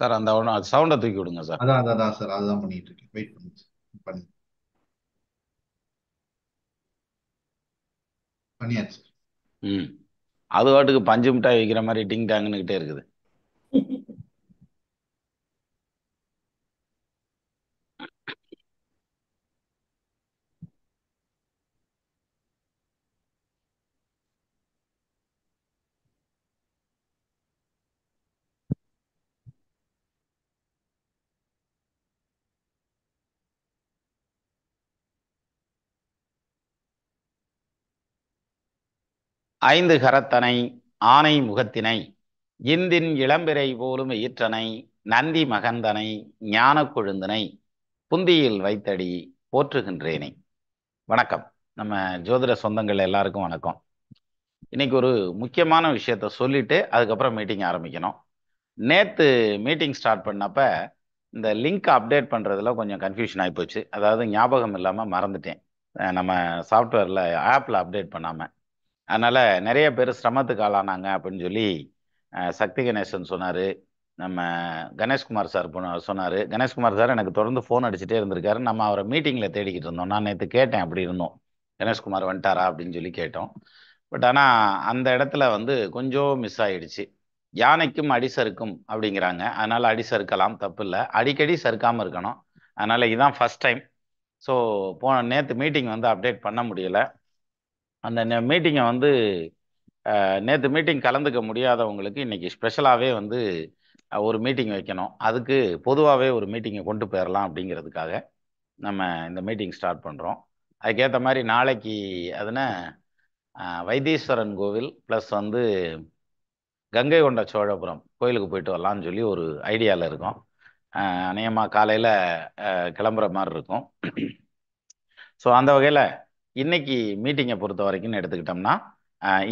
Sir அந்த ஒன்று சவுண்டை தூக்கி விடுங்க சார். அதான் அதான் அதான் சார் அதுதான் பண்ணிட்டு இருக்கேன். வெயிட் பண்ணுங்க பண்ணி. பண்ணியாச்சு. ம். அது வாட்டுக்கு பஞ்சு மிட்டாய் வைக்கிற மாதிரி டிங் டாங்குன்னுக்கிட்டே இருக்குது. ஐந்து கரத்தனை ஆனை முகத்தினை இந்தின் இளம்பிறை போலும் ஈற்றனை நந்தி மகந்தனை ஞான கொழுந்தனை புந்தியில் வைத்தடி போற்றுகின்றேனே. வணக்கம். நம்ம ஜோதிட சொந்தங்கள் எல்லாருக்கும் வணக்கம். இன்னைக்கு ஒரு முக்கியமான விஷயத்த சொல்லிட்டு அதுக்கப்புறம் மீட்டிங் ஆரம்பிக்கணும். நேற்று மீட்டிங் ஸ்டார்ட் பண்ணப்ப இந்த லிங்க் அப்டேட் பண்ணுறதுல கொஞ்சம் கன்ஃபியூஷன் ஆகி போச்சு அதாவது ஞாபகம் இல்லாமல் மறந்துட்டேன். நம்ம சாஃப்ட்வேரில் ஆப்பில் அப்டேட் பண்ணாமல் அதனால் நிறைய பேர் சிரமத்துக்கு ஆளானாங்க அப்படின்னு சொல்லி சக்தி கணேசன் சொன்னார். நம்ம கணேஷ்குமார் சார் சொன்னார். கணேஷ்குமார் சார் எனக்கு தொடர்ந்து ஃபோன் அடிச்சுட்டே இருந்திருக்காரு. நம்ம அவரை மீட்டிங்கில் தேடிக்கிட்டு இருந்தோம். நான் நேற்று கேட்டேன் அப்படி இருந்தோம். கணேஷ்குமார் வந்துட்டாரா அப்படின்னு சொல்லி கேட்டோம். பட் ஆனால் அந்த இடத்துல வந்து கொஞ்சம் மிஸ் ஆயிடுச்சு. யானைக்கும் அடி சறுக்கும் அப்படிங்கிறாங்க. அதனால் அடி சறுக்கலாம் தப்பு இல்லை. அடிக்கடி சறுக்காமல் இருக்கணும். அதனால் இதுதான் ஃபர்ஸ்ட் டைம் ஸோ போன நேற்று மீட்டிங் வந்து அப்டேட் பண்ண முடியலை. அந்த மீட்டிங்கை வந்து நேற்று மீட்டிங் கலந்துக்க முடியாதவங்களுக்கு இன்னைக்கு ஸ்பெஷலாகவே வந்து ஒரு மீட்டிங் வைக்கணும். அதுக்கு பொதுவாகவே ஒரு மீட்டிங்கை கொண்டு போயிடலாம் அப்படிங்கிறதுக்காக நம்ம இந்த மீட்டிங் ஸ்டார்ட் பண்ணுறோம் அதுக்கேற்ற மாதிரி நாளைக்கு அதுனா வைத்தீஸ்வரன் கோவில் ப்ளஸ் வந்து கங்கை கொண்ட சோழபுரம் கோயிலுக்கு போயிட்டு வரலாம்னு சொல்லி ஒரு ஐடியாவில் இருக்கோம். அநேகமாக காலையில் கிளம்புற மாதிரி இருக்கும். ஸோ அந்த வகையில் இன்னைக்கு மீட்டிங்கை பொறுத்த வரைக்கும் எடுத்துக்கிட்டோம்னா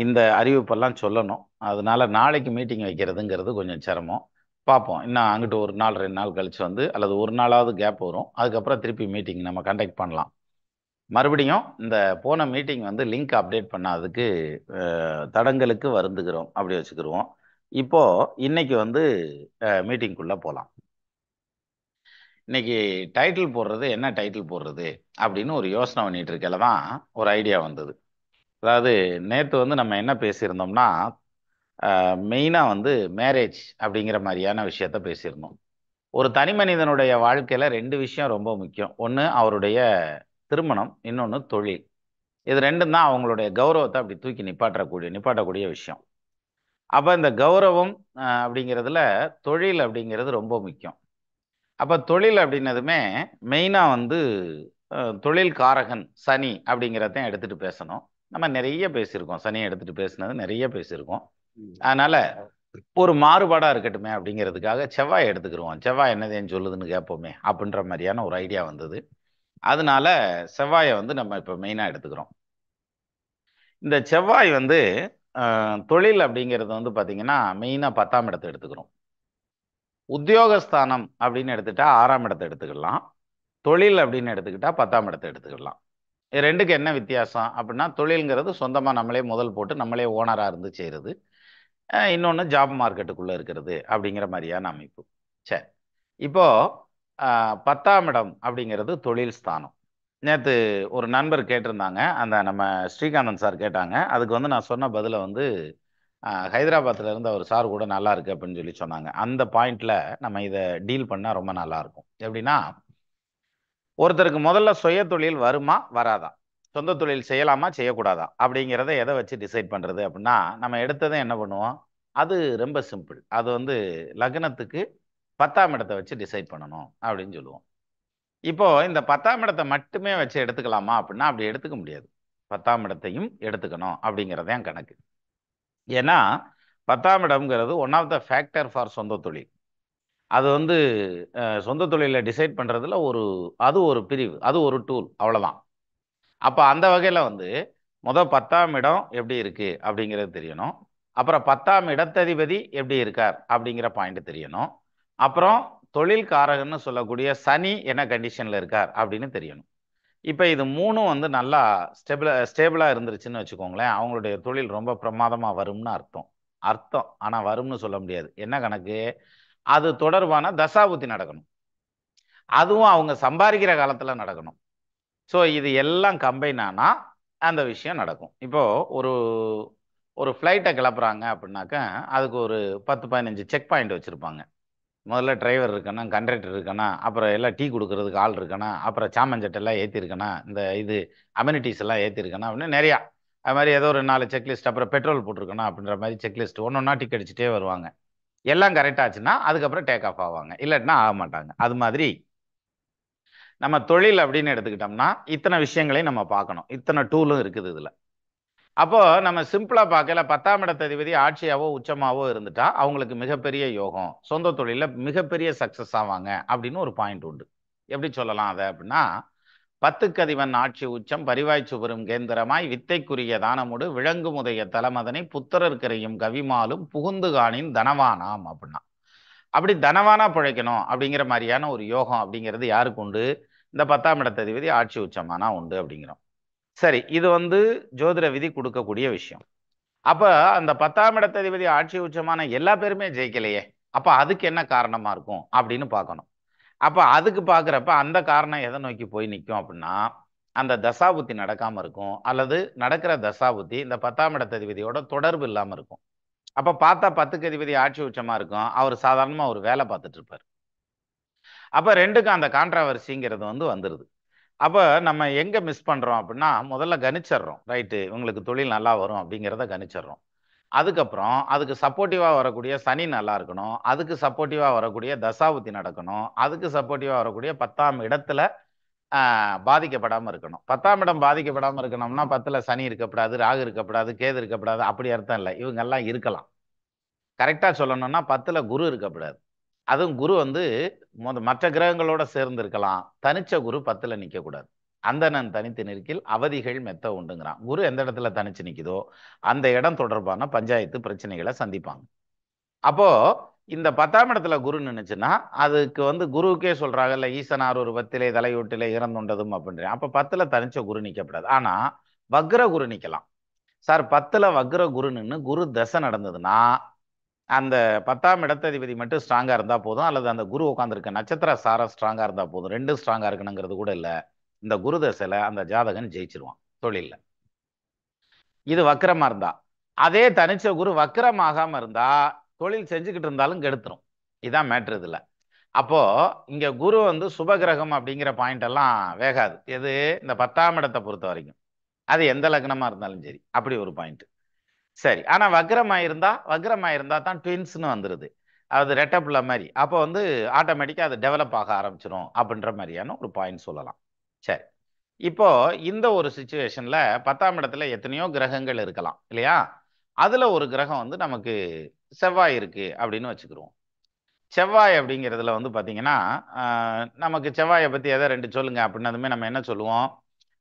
இந்த அறிவிப்பெல்லாம் சொல்லணும். அதனால நாளைக்கு மீட்டிங் வைக்கிறதுங்கிறது கொஞ்சம் சிரமம். பார்ப்போம். இன்னும் அங்கிட்டு ஒரு நாள் ரெண்டு நாள் கழிச்சு வந்து அல்லது ஒரு நாளாவது கேப் வரும். அதுக்கப்புறம் திருப்பி மீட்டிங் நம்ம கண்டக்ட் பண்ணலாம். மறுபடியும் இந்த போன மீட்டிங் வந்து லிங்க் அப்டேட் பண்ணாததுக்கு தடங்களுக்கு வருந்துகிறோம். அப்படி வச்சுக்கிடுவோம் இப்போது இன்னைக்கு வந்து மீட்டிங்குள்ளே போகலாம் இன்னைக்கு டைட்டில் போடுறது என்ன டைட்டில் போடுறது அப்படின்னு ஒரு யோசனை பண்ணிட்டு இருக்கல தான் ஒரு ஐடியா வந்தது. அதாவது நேற்று வந்து நம்ம என்ன பேசியிருந்தோம்னா மெயினாக வந்து மேரேஜ் அப்படிங்கிற மாதிரியான விஷயத்த பேசியிருந்தோம். ஒரு தனி மனிதனுடைய வாழ்க்கையில் ரெண்டு விஷயம் ரொம்ப முக்கியம். ஒன்று அவருடைய திருமணம் இன்னொன்று தொழில். இது ரெண்டும் தான் அவங்களுடைய கௌரவத்தை அப்படி தூக்கி நிப்பாட்டக்கூடிய நிப்பாட்டக்கூடிய விஷயம். அப்போ இந்த கௌரவம் அப்படிங்கிறதுல தொழில் அப்படிங்கிறது ரொம்ப முக்கியம். அப்போ தொழில் அப்படின்னதுமே மெயினாக வந்து தொழில் காரகன் சனி அப்படிங்கிறதையும் எடுத்துட்டு பேசணும். நம்ம நிறைய பேசியிருக்கோம். சனியை எடுத்துட்டு பேசினது நிறைய பேசியிருக்கோம். அதனால ஒரு மாறுபாடாக இருக்கட்டுமே அப்படிங்கிறதுக்காக செவ்வாய் எடுத்துக்கிருவோம். செவ்வாய் என்னதேன்னு சொல்லுதுன்னு கேட்போமே அப்படின்ற மாதிரியான ஒரு ஐடியா வந்தது. அதனால செவ்வாயை வந்து நம்ம இப்போ மெயினாக எடுத்துக்கிறோம். இந்த செவ்வாய் வந்து தொழில் அப்படிங்கிறது வந்து பார்த்தீங்கன்னா மெயினாக பத்தாம் இடத்தை எடுத்துக்கிறோம். உத்தியோகஸ்தானம் அப்படின்னு எடுத்துட்டா ஆறாம் இடத்தை எடுத்துக்கலாம். தொழில் அப்படின்னு எடுத்துக்கிட்டா பத்தாம் இடத்தை எடுத்துக்கலாம். இது ரெண்டுக்கு என்ன வித்தியாசம் அப்படின்னா தொழில்ங்கிறது சொந்தமாக நம்மளே முதல் போட்டு நம்மளே ஓனராக இருந்து செய்கிறது இன்னொன்று ஜாப் மார்க்கெட்டுக்குள்ளே இருக்கிறது அப்படிங்கிற மாதிரியான அமைப்பு. சரி இப்போது பத்தாம் இடம் அப்படிங்கிறது தொழில் ஸ்தானம். நேற்று ஒரு நண்பர் கேட்டிருந்தாங்க. அந்த நம்ம ஸ்ரீகாந்தன் சார் கேட்டாங்க. அதுக்கு வந்து நான் சொன்ன பதிலை வந்து ஹைதராபாத்தில் இருந்து அவர் சார் கூட நல்லா இருக்கு அப்படின்னு சொல்லி சொன்னாங்க. அந்த பாயிண்ட்ல நம்ம இதை டீல் பண்ணால் ரொம்ப நல்லா இருக்கும். எப்படின்னா ஒருத்தருக்கு முதல்ல சுய தொழில் வருமா வராதா? சொந்த தொழில் செய்யலாமா செய்யக்கூடாதா? அப்படிங்கிறத எதை வச்சு டிசைட் பண்ணுறது அப்படின்னா நம்ம எடுத்ததை என்ன பண்ணுவோம்? அது ரொம்ப சிம்பிள் அது வந்து லக்னத்துக்கு பத்தாம் இடத்தை வச்சு டிசைட் பண்ணணும் அப்படின்னு சொல்லுவோம். இப்போ இந்த பத்தாம் இடத்தை மட்டுமே வச்சு எடுத்துக்கலாமா அப்படின்னா அப்படி எடுத்துக்க முடியாது. பத்தாம் இடத்தையும் எடுத்துக்கணும் அப்படிங்கிறது கணக்கு. ஏன்னா பத்தாம் இடம்ங்கிறது one of the factor for சொந்த தொழில். அது வந்து சொந்த தொழிலை டிசைட் பண்ணுறதுல ஒரு அது ஒரு பிரிவு அது ஒரு டூல் அவ்வளோதான் அப்போ அந்த வகையில் வந்து முதல் பத்தாம் இடம் எப்படி இருக்குது அப்படிங்கிறது தெரியணும். அப்புறம் பத்தாம் இடத்ததிபதி எப்படி இருக்கார் அப்படிங்கிற பாயிண்ட் தெரியணும். அப்புறம் தொழில்காரகன்னு சொல்லக்கூடிய சனி என்ன கண்டிஷனில் இருக்கார் அப்படின்னு தெரியணும். இப்போ இது மூணும் வந்து நல்லா ஸ்டெபிள ஸ்டேபிளாக இருந்துருச்சுன்னு வச்சுக்கோங்களேன். அவங்களுடைய தொழில் ரொம்ப பிரமாதமாக வரும்னு அர்த்தம். அர்த்தம். ஆனால் வரும்னு சொல்ல முடியாது. என்ன கணக்கு? அது தொடர்பான தசாபுத்தி நடக்கணும். அதுவும் அவங்க சம்பாதிக்கிற காலத்தில் நடக்கணும். ஸோ இது எல்லாம் கம்பைன் ஆனால் அந்த விஷயம் நடக்கும். இப்போது ஒரு ஒரு ஃப்ளைட்டை கிளப்புறாங்க அப்படின்னாக்கா அதுக்கு ஒரு பத்து பதினஞ்சு செக் பாயிண்ட் வச்சுருப்பாங்க. முதல்ல டிரைவர் இருக்கணும் கண்டக்டர் இருக்கணும் அப்புறம் எல்லாம் டீ கொடுக்கறதுக்கு ஆள் இருக்கணும் அப்புறம் சாமஞ்சட்டெல்லாம் ஏற்றிருக்கணும் இந்த இது அம்யூனிட்டிஸ் எல்லாம் ஏற்றிருக்கணும் அப்படின்னு நிறையா. அது மாதிரி ஏதோ ஒரு நாலு செக்லிஸ்ட் அப்புறம் பெட்ரோல் போட்டிருக்கணும் அப்படின்ற மாதிரி செக்லிஸ்ட் ஒன்று ஒன்றா டிக் அடிச்சுட்டே வருவாங்க. எல்லாம் கரெக்ட் ஆச்சுன்னா அதுக்கப்புறம் டேக் ஆஃப் ஆவாங்க. இல்லாட்டினா ஆக மாட்டாங்க. அது மாதிரி நம்ம தொழில் அப்படின்னு எடுத்துக்கிட்டோம்னா இத்தனை விஷயங்களையும் நம்ம பார்க்கணும். இத்தனை டூலும் இருக்குது இதில். அப்போ நம்ம சிம்பிளா பார்க்கல பத்தாம் இடத்ததிபதி ஆட்சியாவோ உச்சமாவோ இருந்துட்டா அவங்களுக்கு மிகப்பெரிய யோகம் சொந்த தொழில மிகப்பெரிய சக்சஸ் ஆவாங்க அப்படின்னு ஒரு பாயிண்ட் உண்டு. எப்படி சொல்லலாம் அதை அப்படின்னா பத்துக்கதிவன் ஆட்சி உச்சம் பரிவாய் சுவரும் கேந்திரமாய் வித்தைக்குரிய தானமுடு விளங்குமுதைய தலமதனை புத்திரர்கரையும் கவிமாலும் புகுந்து காணின் தனவானாம் அப்படின்னா. அப்படி தனவானா பிழைக்கணும் அப்படிங்கிற மாதிரியான ஒரு யோகம் அப்படிங்கிறது யாருக்கு உண்டு? இந்த பத்தாம் இடத்ததிபதி ஆட்சி உச்சமானா உண்டு அப்படிங்கிறோம். சரி இது வந்து ஜோதிட விதி கொடுக்கக்கூடிய விஷயம். அப்போ அந்த பத்தாம் இடத்ததிபதி ஆட்சி உச்சமான எல்லா பேருமே ஜெயிக்கலையே. அப்போ அதுக்கு என்ன காரணமாக இருக்கும் அப்படின்னு பார்க்கணும். அப்போ அதுக்கு பார்க்குறப்ப அந்த காரணம் எதை நோக்கி போய் நிற்கும் அப்படின்னா அந்த தசாபுத்தி நடக்காமல் இருக்கும் அல்லது நடக்கிற தசாபுத்தி இந்த பத்தாம் இடத்ததிபதியோட தொடர்பு இல்லாமல் இருக்கும். அப்போ பார்த்தா பத்துக்கு அதிபதி ஆட்சி உச்சமாக இருக்கும் அவர் சாதாரணமாக ஒரு வேலை பார்த்துட்டு இருப்பார். ரெண்டுக்கும் அந்த கான்ட்ராவர்சிங்கிறது வந்து வந்துடுது அப்போ நம்ம எங்கே மிஸ் பண்ணுறோம் அப்படின்னா முதல்ல கணிச்சிடுறோம். ரைட்டு இவங்களுக்கு தொழில் நல்லா வரும் அப்படிங்கிறத கணிச்சிடுறோம். அதுக்கப்புறம் அதுக்கு சப்போர்ட்டிவாக வரக்கூடிய சனி நல்லா இருக்கணும். அதுக்கு சப்போர்ட்டிவாக வரக்கூடிய தசாபுத்தி நடக்கணும். அதுக்கு சப்போர்ட்டிவாக வரக்கூடிய பத்தாம் இடத்துல பாதிக்கப்படாமல் இருக்கணும். பத்தாம் இடம் பாதிக்கப்படாமல் இருக்கணும்னா பத்தில் சனி இருக்கக்கூடாது ராகு இருக்கக்கூடாது கேது இருக்கக்கூடாது அப்படி அர்த்தம் இல்லை. இவங்கெல்லாம் இருக்கலாம். கரெக்டாக சொல்லணும்னா பத்தில் குரு இருக்கக்கூடாது அதுவும் குரு வந்து மற்ற கிரகங்களோட சேர்ந்து இருக்கலாம் தனிச்ச குரு பத்தில் நிற்கக்கூடாது அந்தணன் தனித்து நிற்கில் அவதிகள் மெத்த உண்டுங்கிறான். குரு எந்த இடத்துல தனிச்சு நிற்கிதோ அந்த இடம் தொடர்பான பஞ்சாயத்து பிரச்சனைகளை சந்திப்பாங்க. அப்போ இந்த பத்தாம் இடத்துல குரு நின்னுச்சுன்னா அதுக்கு வந்து குருவுக்கே சொல்றாங்கல்ல ஈசனார் ஒரு பத்திலே தலையொட்டிலே இறந்துண்டதும் அப்படின்றேன். அப்போ பத்தில் தனிச்ச குரு நிற்கப்படாது ஆனால் வக்ர குரு நிற்கலாம் சார் பத்தில் வக்ர குரு நின்று குரு தசை நடந்ததுன்னா அந்த பத்தாம் இடத்ததிபதி மட்டும் ஸ்ட்ராங்காக இருந்தால் போதும். அல்லது அந்த குரு உட்காந்துருக்க நட்சத்திர சாரம் ஸ்ட்ராங்காக இருந்தால் போதும். ரெண்டும் ஸ்ட்ராங்காக இருக்கணுங்கிறது கூட இல்லை. இந்த குரு தசையில் அந்த ஜாதகன் ஜெயிச்சிருவான் தொழிலில். இது வக்கரமாக இருந்தா. அதே தனிச்ச குரு வக்கரமாகாமல் இருந்தால் தொழில் செஞ்சுக்கிட்டு இருந்தாலும் கெடுத்துரும். இதான் மேட்ரு இதில். அப்போது இங்கே குரு வந்து சுபகிரகம் அப்படிங்கிற பாயிண்ட் எல்லாம் வேகாது. எது? இந்த பத்தாம் இடத்தை பொறுத்த வரைக்கும். அது எந்த லக்னமாக இருந்தாலும் சரி. அப்படி ஒரு பாயிண்ட்டு சரி. ஆனால் வக்ரமாக இருந்தால் வக்ரமாக இருந்தால் தான் ட்வின்ஸ்னு வந்துடுது அது ரெட்டப்புள்ள மாதிரி அப்போ வந்து ஆட்டோமேட்டிக்காக அது டெவலப் ஆக ஆரம்பிச்சிடும் அப்படின்ற மாதிரியான ஒரு பாயிண்ட் சொல்லலாம். சரி. இப்போ இந்த ஒரு சுச்சுவேஷனில் பத்தாம் இடத்துல எத்தனையோ கிரகங்கள் இருக்கலாம் இல்லையா? அதில் ஒரு கிரகம் வந்து நமக்கு செவ்வாய் இருக்குது அப்படின்னு வச்சுக்கிடுவோம் செவ்வாய் அப்படிங்கிறதுல வந்து பார்த்திங்கன்னா நமக்கு செவ்வாயை பற்றி எதை ரெண்டு சொல்லுங்கள் அப்படின்னதுமே நம்ம என்ன சொல்லுவோம்?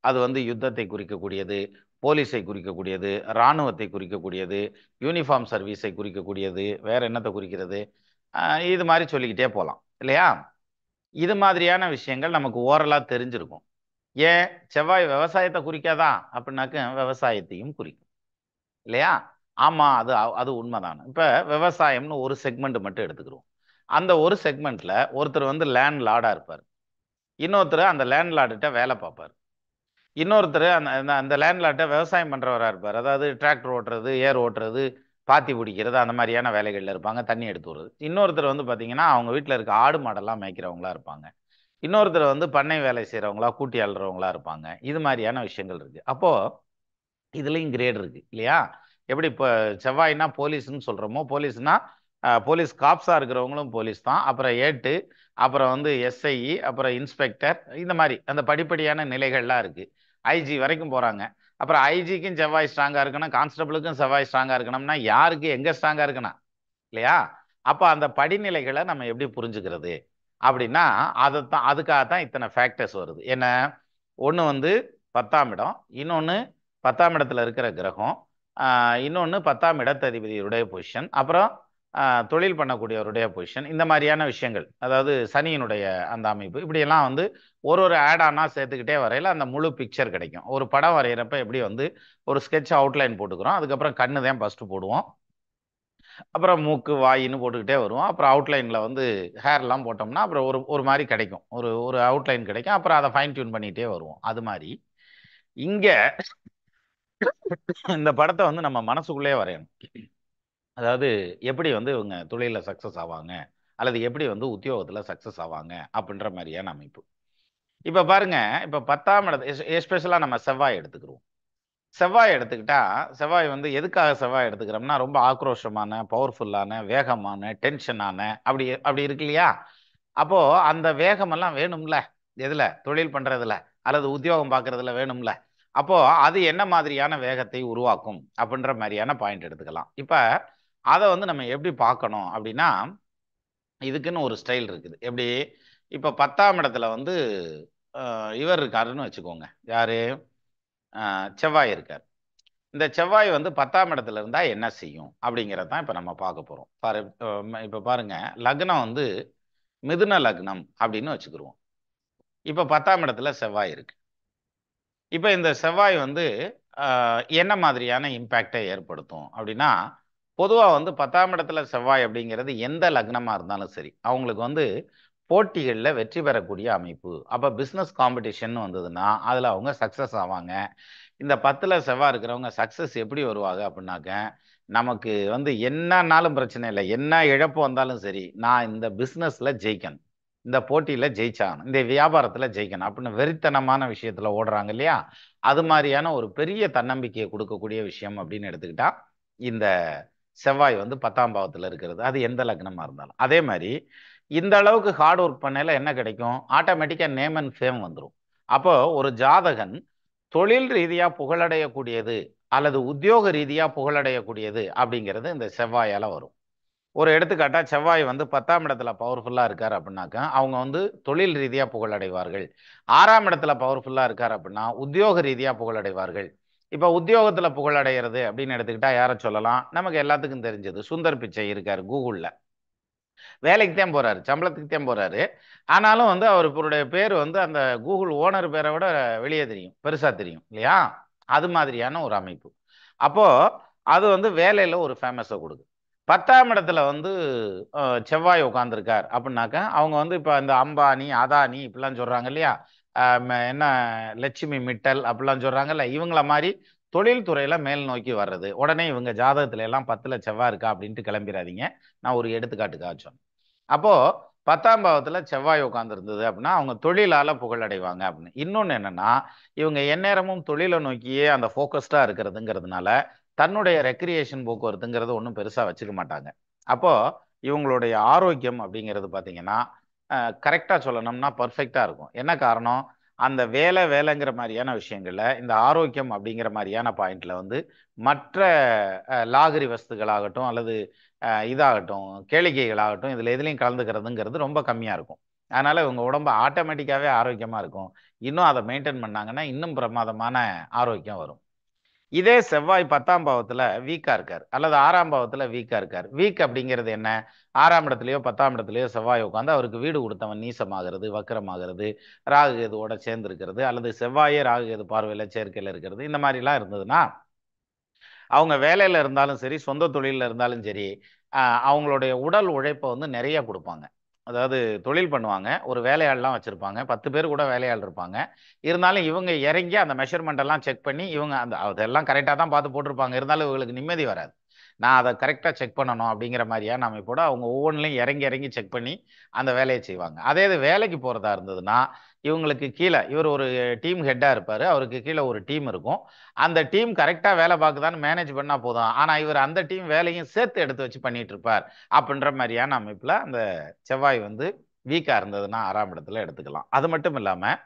அது வந்து யுத்தத்தை குறிக்கக்கூடியது போலீஸை குறிக்கக்கூடியது இராணுவத்தை குறிக்கக்கூடியது யூனிஃபார்ம் சர்வீஸை குறிக்கக்கூடியது வேற என்னத்தை குறிக்கிறது? இது மாதிரி சொல்லிக்கிட்டே போகலாம் இல்லையா? இது மாதிரியான விஷயங்கள் நமக்கு ஓரலாக தெரிஞ்சிருக்கும். ஏன்? செவ்வாய் விவசாயத்தை குறிக்காதா? அப்படின்னாக்க விவசாயத்தையும் குறிக்கும். இல்லையா? ஆமாம் அது அது உண்மைதான். இப்போ விவசாயம்னு ஒரு செக்மெண்ட் மட்டும் எடுத்துக்கிறோம் அந்த ஒரு செக்மெண்ட்டில் ஒருத்தர் வந்து லேண்ட் லார்டாக இருப்பார். இன்னொருத்தர் அந்த லேண்ட் லார்டுகிட்ட வேலை பார்ப்பார். இன்னொருத்தர் அந்த அந்த லேண்ட்லாட்டை விவசாயம் பண்ணுறவராக இருப்பார். அதாவது டிராக்டர் ஓட்டுறது ஏர் ஓட்டுறது பாத்தி பிடிக்கிறது அந்த மாதிரியான வேலைகளில் இருப்பாங்க. தண்ணி எடுத்து விடுறது. இன்னொருத்தர் வந்து பார்த்தீங்கன்னா அவங்க வீட்டில் இருக்க ஆடு மாடெல்லாம் மேய்க்கிறவங்களா இருப்பாங்க. இன்னொருத்தர் வந்து பண்ணை வேலை செய்கிறவங்களா கூட்டி அழுறவங்களா இருப்பாங்க. இது மாதிரியான விஷயங்கள் இருக்குது அப்போது இதுலேயும் கிரேட் இருக்குது இல்லையா? எப்படி இப்போ செவ்வாய்னா போலீஸ்னு சொல்கிறோமோ போலீஸ்னால் போலீஸ் காப்ஸாக இருக்கிறவங்களும் போலீஸ் தான். அப்புறம் ஏட்டு அப்புறம் வந்து எஸ்ஐஇ அப்புறம் இன்ஸ்பெக்டர் இந்த மாதிரி அந்த படிப்படியான நிலைகள்லாம் இருக்குது ஐஜி வரைக்கும் போகிறாங்க அப்புறம் ஐஜிக்கும் செவ்வாய் ஸ்ட்ராங்காக இருக்கணும். கான்ஸ்டபிளுக்கும் செவ்வாய் ஸ்ட்ராங்காக இருக்கணும்னா யாருக்கு எங்கே ஸ்ட்ராங்காக இருக்கணும் இல்லையா? அப்போ அந்த படிநிலைகளை நம்ம எப்படி புரிஞ்சுக்கிறது? அப்படின்னா அதை தான் அதுக்காக தான் இத்தனை ஃபேக்டர்ஸ் வருது. என்ன? ஒன்று வந்து பத்தாம் இடம். இன்னொன்று பத்தாம் இடத்துல இருக்கிற கிரகம். இன்னொன்று பத்தாம் இடத்ததிபதியுடைய பொசிஷன் அப்புறம் தொழில் பண்ணக்கூடியவருடைய பொசிஷன் இந்த மாதிரியான விஷயங்கள் அதாவது சனியினுடைய அந்த அமைப்பு இப்படியெல்லாம் வந்து ஒரு ஒரு ஆட் சேர்த்துக்கிட்டே வரையில அந்த முழு பிக்சர் கிடைக்கும். ஒரு படம் வரைகிறப்ப எப்படி வந்து ஒரு ஸ்கெட்ச் அவுட்லைன் போட்டுக்கிறோம் அதுக்கப்புறம் கண்ணு தான் ஃபஸ்ட்டு போடுவோம். அப்புறம் மூக்கு வாயின்னு போட்டுக்கிட்டே வருவோம். அப்புறம் அவுட்லைனில் வந்து ஹேர்லாம் போட்டோம்னா அப்புறம் ஒரு ஒரு மாதிரி கிடைக்கும். ஒரு ஒரு அவுட்லைன் கிடைக்கும். அப்புறம் அதை ஃபைன் டியூன் பண்ணிகிட்டே வருவோம். அது மாதிரி இங்கே இந்த படத்தை வந்து நம்ம மனசுக்குள்ளே வரையணும். அதாவது எப்படி வந்து இவங்க தொழிலில் சக்ஸஸ் ஆவாங்க? அல்லது எப்படி வந்து உத்தியோகத்தில் சக்ஸஸ் ஆவாங்க? அப்படின்ற மாதிரியான அமைப்பு. இப்போ பாருங்க இப்போ பத்தாம் இடத்து எஸ்பெஷலாக நம்ம செவ்வாய் எடுத்துக்கிறோம். செவ்வாய் எடுத்துக்கிட்டா செவ்வாய் வந்து எதுக்காக செவ்வாய் எடுத்துக்கிறோம்னா ரொம்ப ஆக்ரோஷமான பவர்ஃபுல்லான வேகமான டென்ஷனான அப்படி அப்படி இருக்கு இல்லையா? அப்போது அந்த வேகமெல்லாம் வேணும்ல? எதில்? தொழில் பண்ணுறதுல அல்லது உத்தியோகம் பார்க்குறதுல வேணும்ல? அப்போது அது என்ன மாதிரியான வேகத்தை உருவாக்கும்? அப்படின்ற மாதிரியான பாயிண்ட் எடுத்துக்கலாம். இப்போ அதை வந்து நம்ம எப்படி பார்க்கணும் அப்படின்னா இதுக்குன்னு ஒரு ஸ்டைல் இருக்குது. எப்படி? இப்போ பத்தாம் இடத்துல வந்து இவர் இருக்காருன்னு வச்சுக்கோங்க. யார்? செவ்வாய் இருக்கார். இந்த செவ்வாய் வந்து பத்தாம் இடத்துல இருந்தால் என்ன செய்யும்? அப்படிங்கிறது தான் இப்போ நம்ம பார்க்க போகிறோம் பாரு இப்போ பாருங்க. லக்னம் வந்து மிதுன லக்னம் அப்படின்னு வச்சுக்கிருவோம். இப்போ பத்தாம் இடத்துல செவ்வாய் இருக்கு. இப்போ இந்த செவ்வாய் வந்து என்ன மாதிரியான இம்பேக்டை ஏற்படுத்தும் அப்படின்னா பொதுவாக வந்து பத்தாம் இடத்துல செவ்வாய் அப்படிங்கிறது எந்த லக்னமாக இருந்தாலும் சரி அவங்களுக்கு வந்து போட்டிகளில் வெற்றி பெறக்கூடிய அமைப்பு. அப்போ பிஸ்னஸ் காம்படிஷன் வந்ததுன்னா அதில் அவங்க சக்ஸஸ் ஆவாங்க. இந்த பத்தில் செவ்வாய் இருக்கிறவங்க சக்ஸஸ் எப்படி வருவாங்க அப்படின்னாக்க நமக்கு வந்து என்னன்னாலும் பிரச்சனை இல்லை. என்ன இழப்பு வந்தாலும் சரி நான் இந்த பிஸ்னஸில் ஜெயிக்கணும். இந்த போட்டியில் ஜெயிச்சாகணும். இந்த வியாபாரத்தில் ஜெயிக்கணும் அப்படின்னு வெறித்தனமான விஷயத்தில் ஓடுறாங்க இல்லையா? அது மாதிரியான ஒரு பெரிய தன்னம்பிக்கையை கொடுக்கக்கூடிய விஷயம் அப்படின்னு எடுத்துக்கிட்டால் இந்த செவ்வாய் வந்து பத்தாம் பாவத்தில் இருக்கிறது. அது எந்த லக்னமாக இருந்தாலும். அதே மாதிரி இந்த அளவுக்கு ஹார்ட் ஒர்க் பண்ணல என்ன கிடைக்கும்? ஆட்டோமேட்டிக்காக நேம் அண்ட் ஃபேம் வந்துடும் அப்போ ஒரு ஜாதகன் தொழில் ரீதியாக புகழடையக்கூடியது அல்லது உத்தியோக ரீதியாக புகழடையக்கூடியது அப்படிங்கிறது இந்த செவ்வாயால் வரும். ஒரு எடுத்துக்காட்டாக செவ்வாய் வந்து பத்தாம் இடத்துல பவர்ஃபுல்லாக இருக்கார் அப்படின்னாக்கா அவங்க வந்து தொழில் ரீதியாக புகழடைவார்கள். ஆறாம் இடத்துல பவர்ஃபுல்லாக இருக்கார் அப்படின்னா உத்தியோக ரீதியாக புகழடைவார்கள். இப்போ உத்தியோகத்தில் புகழடைகிறது அப்படின்னு எடுத்துக்கிட்டா யாரை சொல்லலாம்? நமக்கு எல்லாத்துக்கும் தெரிஞ்சது. சுந்தர் பிச்சை இருக்கார் கூகுளில். வேலைக்கு தான் போகிறாரு சம்பளத்துக்கு தான் போகிறாரு ஆனாலும் வந்து அவர் இவருடைய பேர் வந்து அந்த கூகுள் ஓனர் பேரை விட வெளியே தெரியும் பெருசாக தெரியும் இல்லையா? அது மாதிரியான ஒரு அமைப்பு. அப்போது அது வந்து வேலையில் ஒரு ஃபேமஸை கொடுக்கு பத்தாம் இடத்துல வந்து செவ்வாய் உட்காந்துருக்கார் அப்படின்னாக்கா அவங்க வந்து இப்போ இந்த அம்பானி அதானி இப்படிலாம் சொல்கிறாங்க இல்லையா? என்ன லட்சுமி மிட்டல் அப்படிலாம் சொல்கிறாங்கல்ல இவங்கள மாதிரி தொழில்துறையில் மேல் நோக்கி வர்றது. உடனே இவங்க ஜாதகத்துல எல்லாம் பத்தில் செவ்வாய் இருக்கா அப்படின்ட்டு கிளம்பிடாதீங்க நான் ஒரு எடுத்துக்காட்டுக்காக சொன்னேன். அப்போ பத்தாம் பாவத்தில் செவ்வாய் உட்காந்துருந்தது அப்படின்னா அவங்க தொழிலால் புகழடைவாங்க அப்படின்னு. இன்னொன்று என்னன்னா இவங்க எந்நேரமும் தொழிலை நோக்கியே அந்த ஃபோக்கஸ்டாக இருக்கிறதுங்கிறதுனால தன்னுடைய ரெக்ரியேஷன் போக்குவரத்துங்கிறது ஒன்றும் பெருசாக வச்சுக்க மாட்டாங்க. அப்போது இவங்களுடைய ஆரோக்கியம் அப்படிங்கிறது பார்த்தீங்கன்னா கரெக்டாக சொல்லணும்னா பர்ஃபெக்டாக இருக்கும். என்ன காரணம்? அந்த வேலை வேலைங்கிற மாதிரியான விஷயங்களில் இந்த ஆரோக்கியம் அப்படிங்கிற மாதிரியான பாயிண்டில் வந்து மற்ற லாகரி வஸ்துகளாகட்டும் அல்லது இதாகட்டும் கேளிக்கைகளாகட்டும் இதில் எதுலேயும் கலந்துக்கிறதுங்கிறது ரொம்ப கம்மியாக இருக்கும். அதனால் இவங்க உடம்பு ஆட்டோமேட்டிக்காகவே ஆரோக்கியமாக இருக்கும். இன்னும் அதை மெயின்டைன் பண்ணாங்கன்னா இன்னும் பிரமாதமான ஆரோக்கியம் வரும். இதே செவ்வாய் பத்தாம் பாவத்துல வீக்கா இருக்கார் அல்லது ஆறாம் பாவத்துல வீக்கா இருக்கார். வீக் அப்படிங்கிறது என்ன? ஆறாம் இடத்துலயோ பத்தாம் இடத்துலயோ செவ்வாய் உட்காந்து அவருக்கு வீடு கொடுத்தவன் நீசமாகிறது வக்கரமாகிறது ராகு கேதுவோட சேர்ந்து இருக்கிறது அல்லது செவ்வாயே ராகு கேது பார்வையில சேர்க்கையில இருக்கிறது இந்த மாதிரிலாம் இருந்ததுன்னா அவங்க வேலையில இருந்தாலும் சரி சொந்த தொழிலில் இருந்தாலும் சரி அவங்களுடைய உடல் உழைப்பை வந்து நிறைய கொடுப்பாங்க. அதாவது தொழில் பண்ணுவாங்க. ஒரு வேலையாள்லாம் வச்சுருப்பாங்க. பத்து பேர் கூட வேலையாள் இருப்பாங்க. இருந்தாலும் இவங்க இறங்கி அந்த மெஷர்மெண்ட் எல்லாம் செக் பண்ணி இவங்க அந்த அதெல்லாம் கரெக்டாக தான் பார்த்து போட்டிருப்பாங்க. இருந்தாலும் இவங்களுக்கு நிம்மதி வராது. நான் அதை கரெக்டாக செக் பண்ணணும் அப்படிங்கிற மாதிரியான அமைப்போட அவங்க ஒவ்வொன்றிலையும் இறங்கி இறங்கி செக் பண்ணி அந்த வேலையை செய்வாங்க. அதே இது வேலைக்கு போகிறதா இருந்ததுன்னா இவங்களுக்கு கீழே இவர் ஒரு டீம் ஹெட்டாக இருப்பார். அவருக்கு கீழே ஒரு டீம் இருக்கும். அந்த டீம் கரெக்டாக வேலை பார்க்குதான்னு மேனேஜ் பண்ணால் போதும். ஆனால் இவர் அந்த டீம் வேலையும் சேர்த்து எடுத்து வச்சு பண்ணிட்டு இருப்பார் அப்படின்ற மாதிரியான அமைப்பில் அந்த செவ்வாய் வந்து வீக்காக இருந்ததுன்னா ஆறாம் இடத்துல எடுத்துக்கலாம். அது மட்டும் இல்லாமல்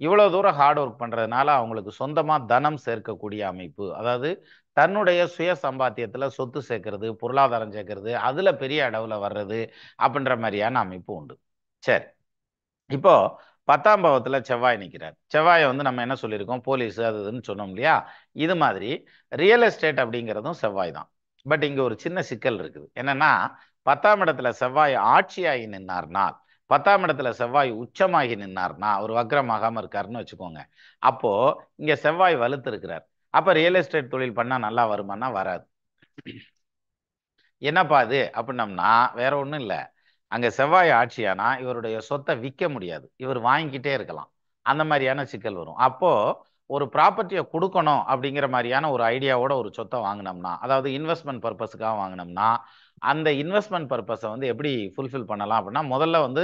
இவ்வளோ தூரம் ஹார்ட் ஒர்க் பண்ணுறதுனால அவங்களுக்கு சொந்தமாக தனம் சேர்க்கக்கூடிய அமைப்பு. அதாவது தன்னுடைய சுய சம்பாத்தியத்தில் சொத்து சேர்க்கறது பொருளாதாரம் சேர்க்கறது அதில் பெரிய அளவில் வர்றது அப்படின்ற மாதிரியான அமைப்பு உண்டு. சரி. இப்போ பத்தாம் பாவத்தில் செவ்வாய் நிற்கிறார் செவ்வாயை வந்து நம்ம என்ன சொல்லியிருக்கோம்? போலீஸ் அது இதுன்னு சொன்னோம் இல்லையா? இது மாதிரி ரியல் எஸ்டேட் அப்படிங்கிறதும் செவ்வாய் தான். பட் இங்கே ஒரு சின்ன சிக்கல் இருக்குது. என்னென்னா பத்தாம் இடத்துல செவ்வாய் ஆட்சியாகி நின்னார்னால் பத்தாம் இடத்துல செவ்வாய் உச்சமாகி நின்னார்னா அவர் வக்ரமாகாமல் இருக்காருன்னு வச்சுக்கோங்க. அப்போது இங்கே செவ்வாய் வலுத்து இருக்கிறார் அப்போ ரியல் எஸ்டேட் தொழில் பண்ணால் நல்லா வருமானா வராது. என்னப்பா அது அப்படின்னம்னா வேற ஒன்றும் இல்லை. அங்கே செவ்வாய் ஆட்சியானா இவருடைய சொத்தை விற்க முடியாது. இவர் வாங்கிக்கிட்டே இருக்கலாம். அந்த மாதிரியான சிக்கல் வரும். அப்போ ஒரு ப்ராப்பர்ட்டியை கொடுக்கணும் அப்படிங்கிற மாதிரியான ஒரு ஐடியாவோட ஒரு சொத்தை வாங்கினோம்னா அதாவது இன்வெஸ்ட்மெண்ட் பர்பஸுக்காக வாங்கினோம்னா அந்த இன்வெஸ்ட்மெண்ட் பர்பஸை வந்து எப்படி ஃபுல்ஃபில் பண்ணலாம் அப்படின்னா முதல்ல வந்து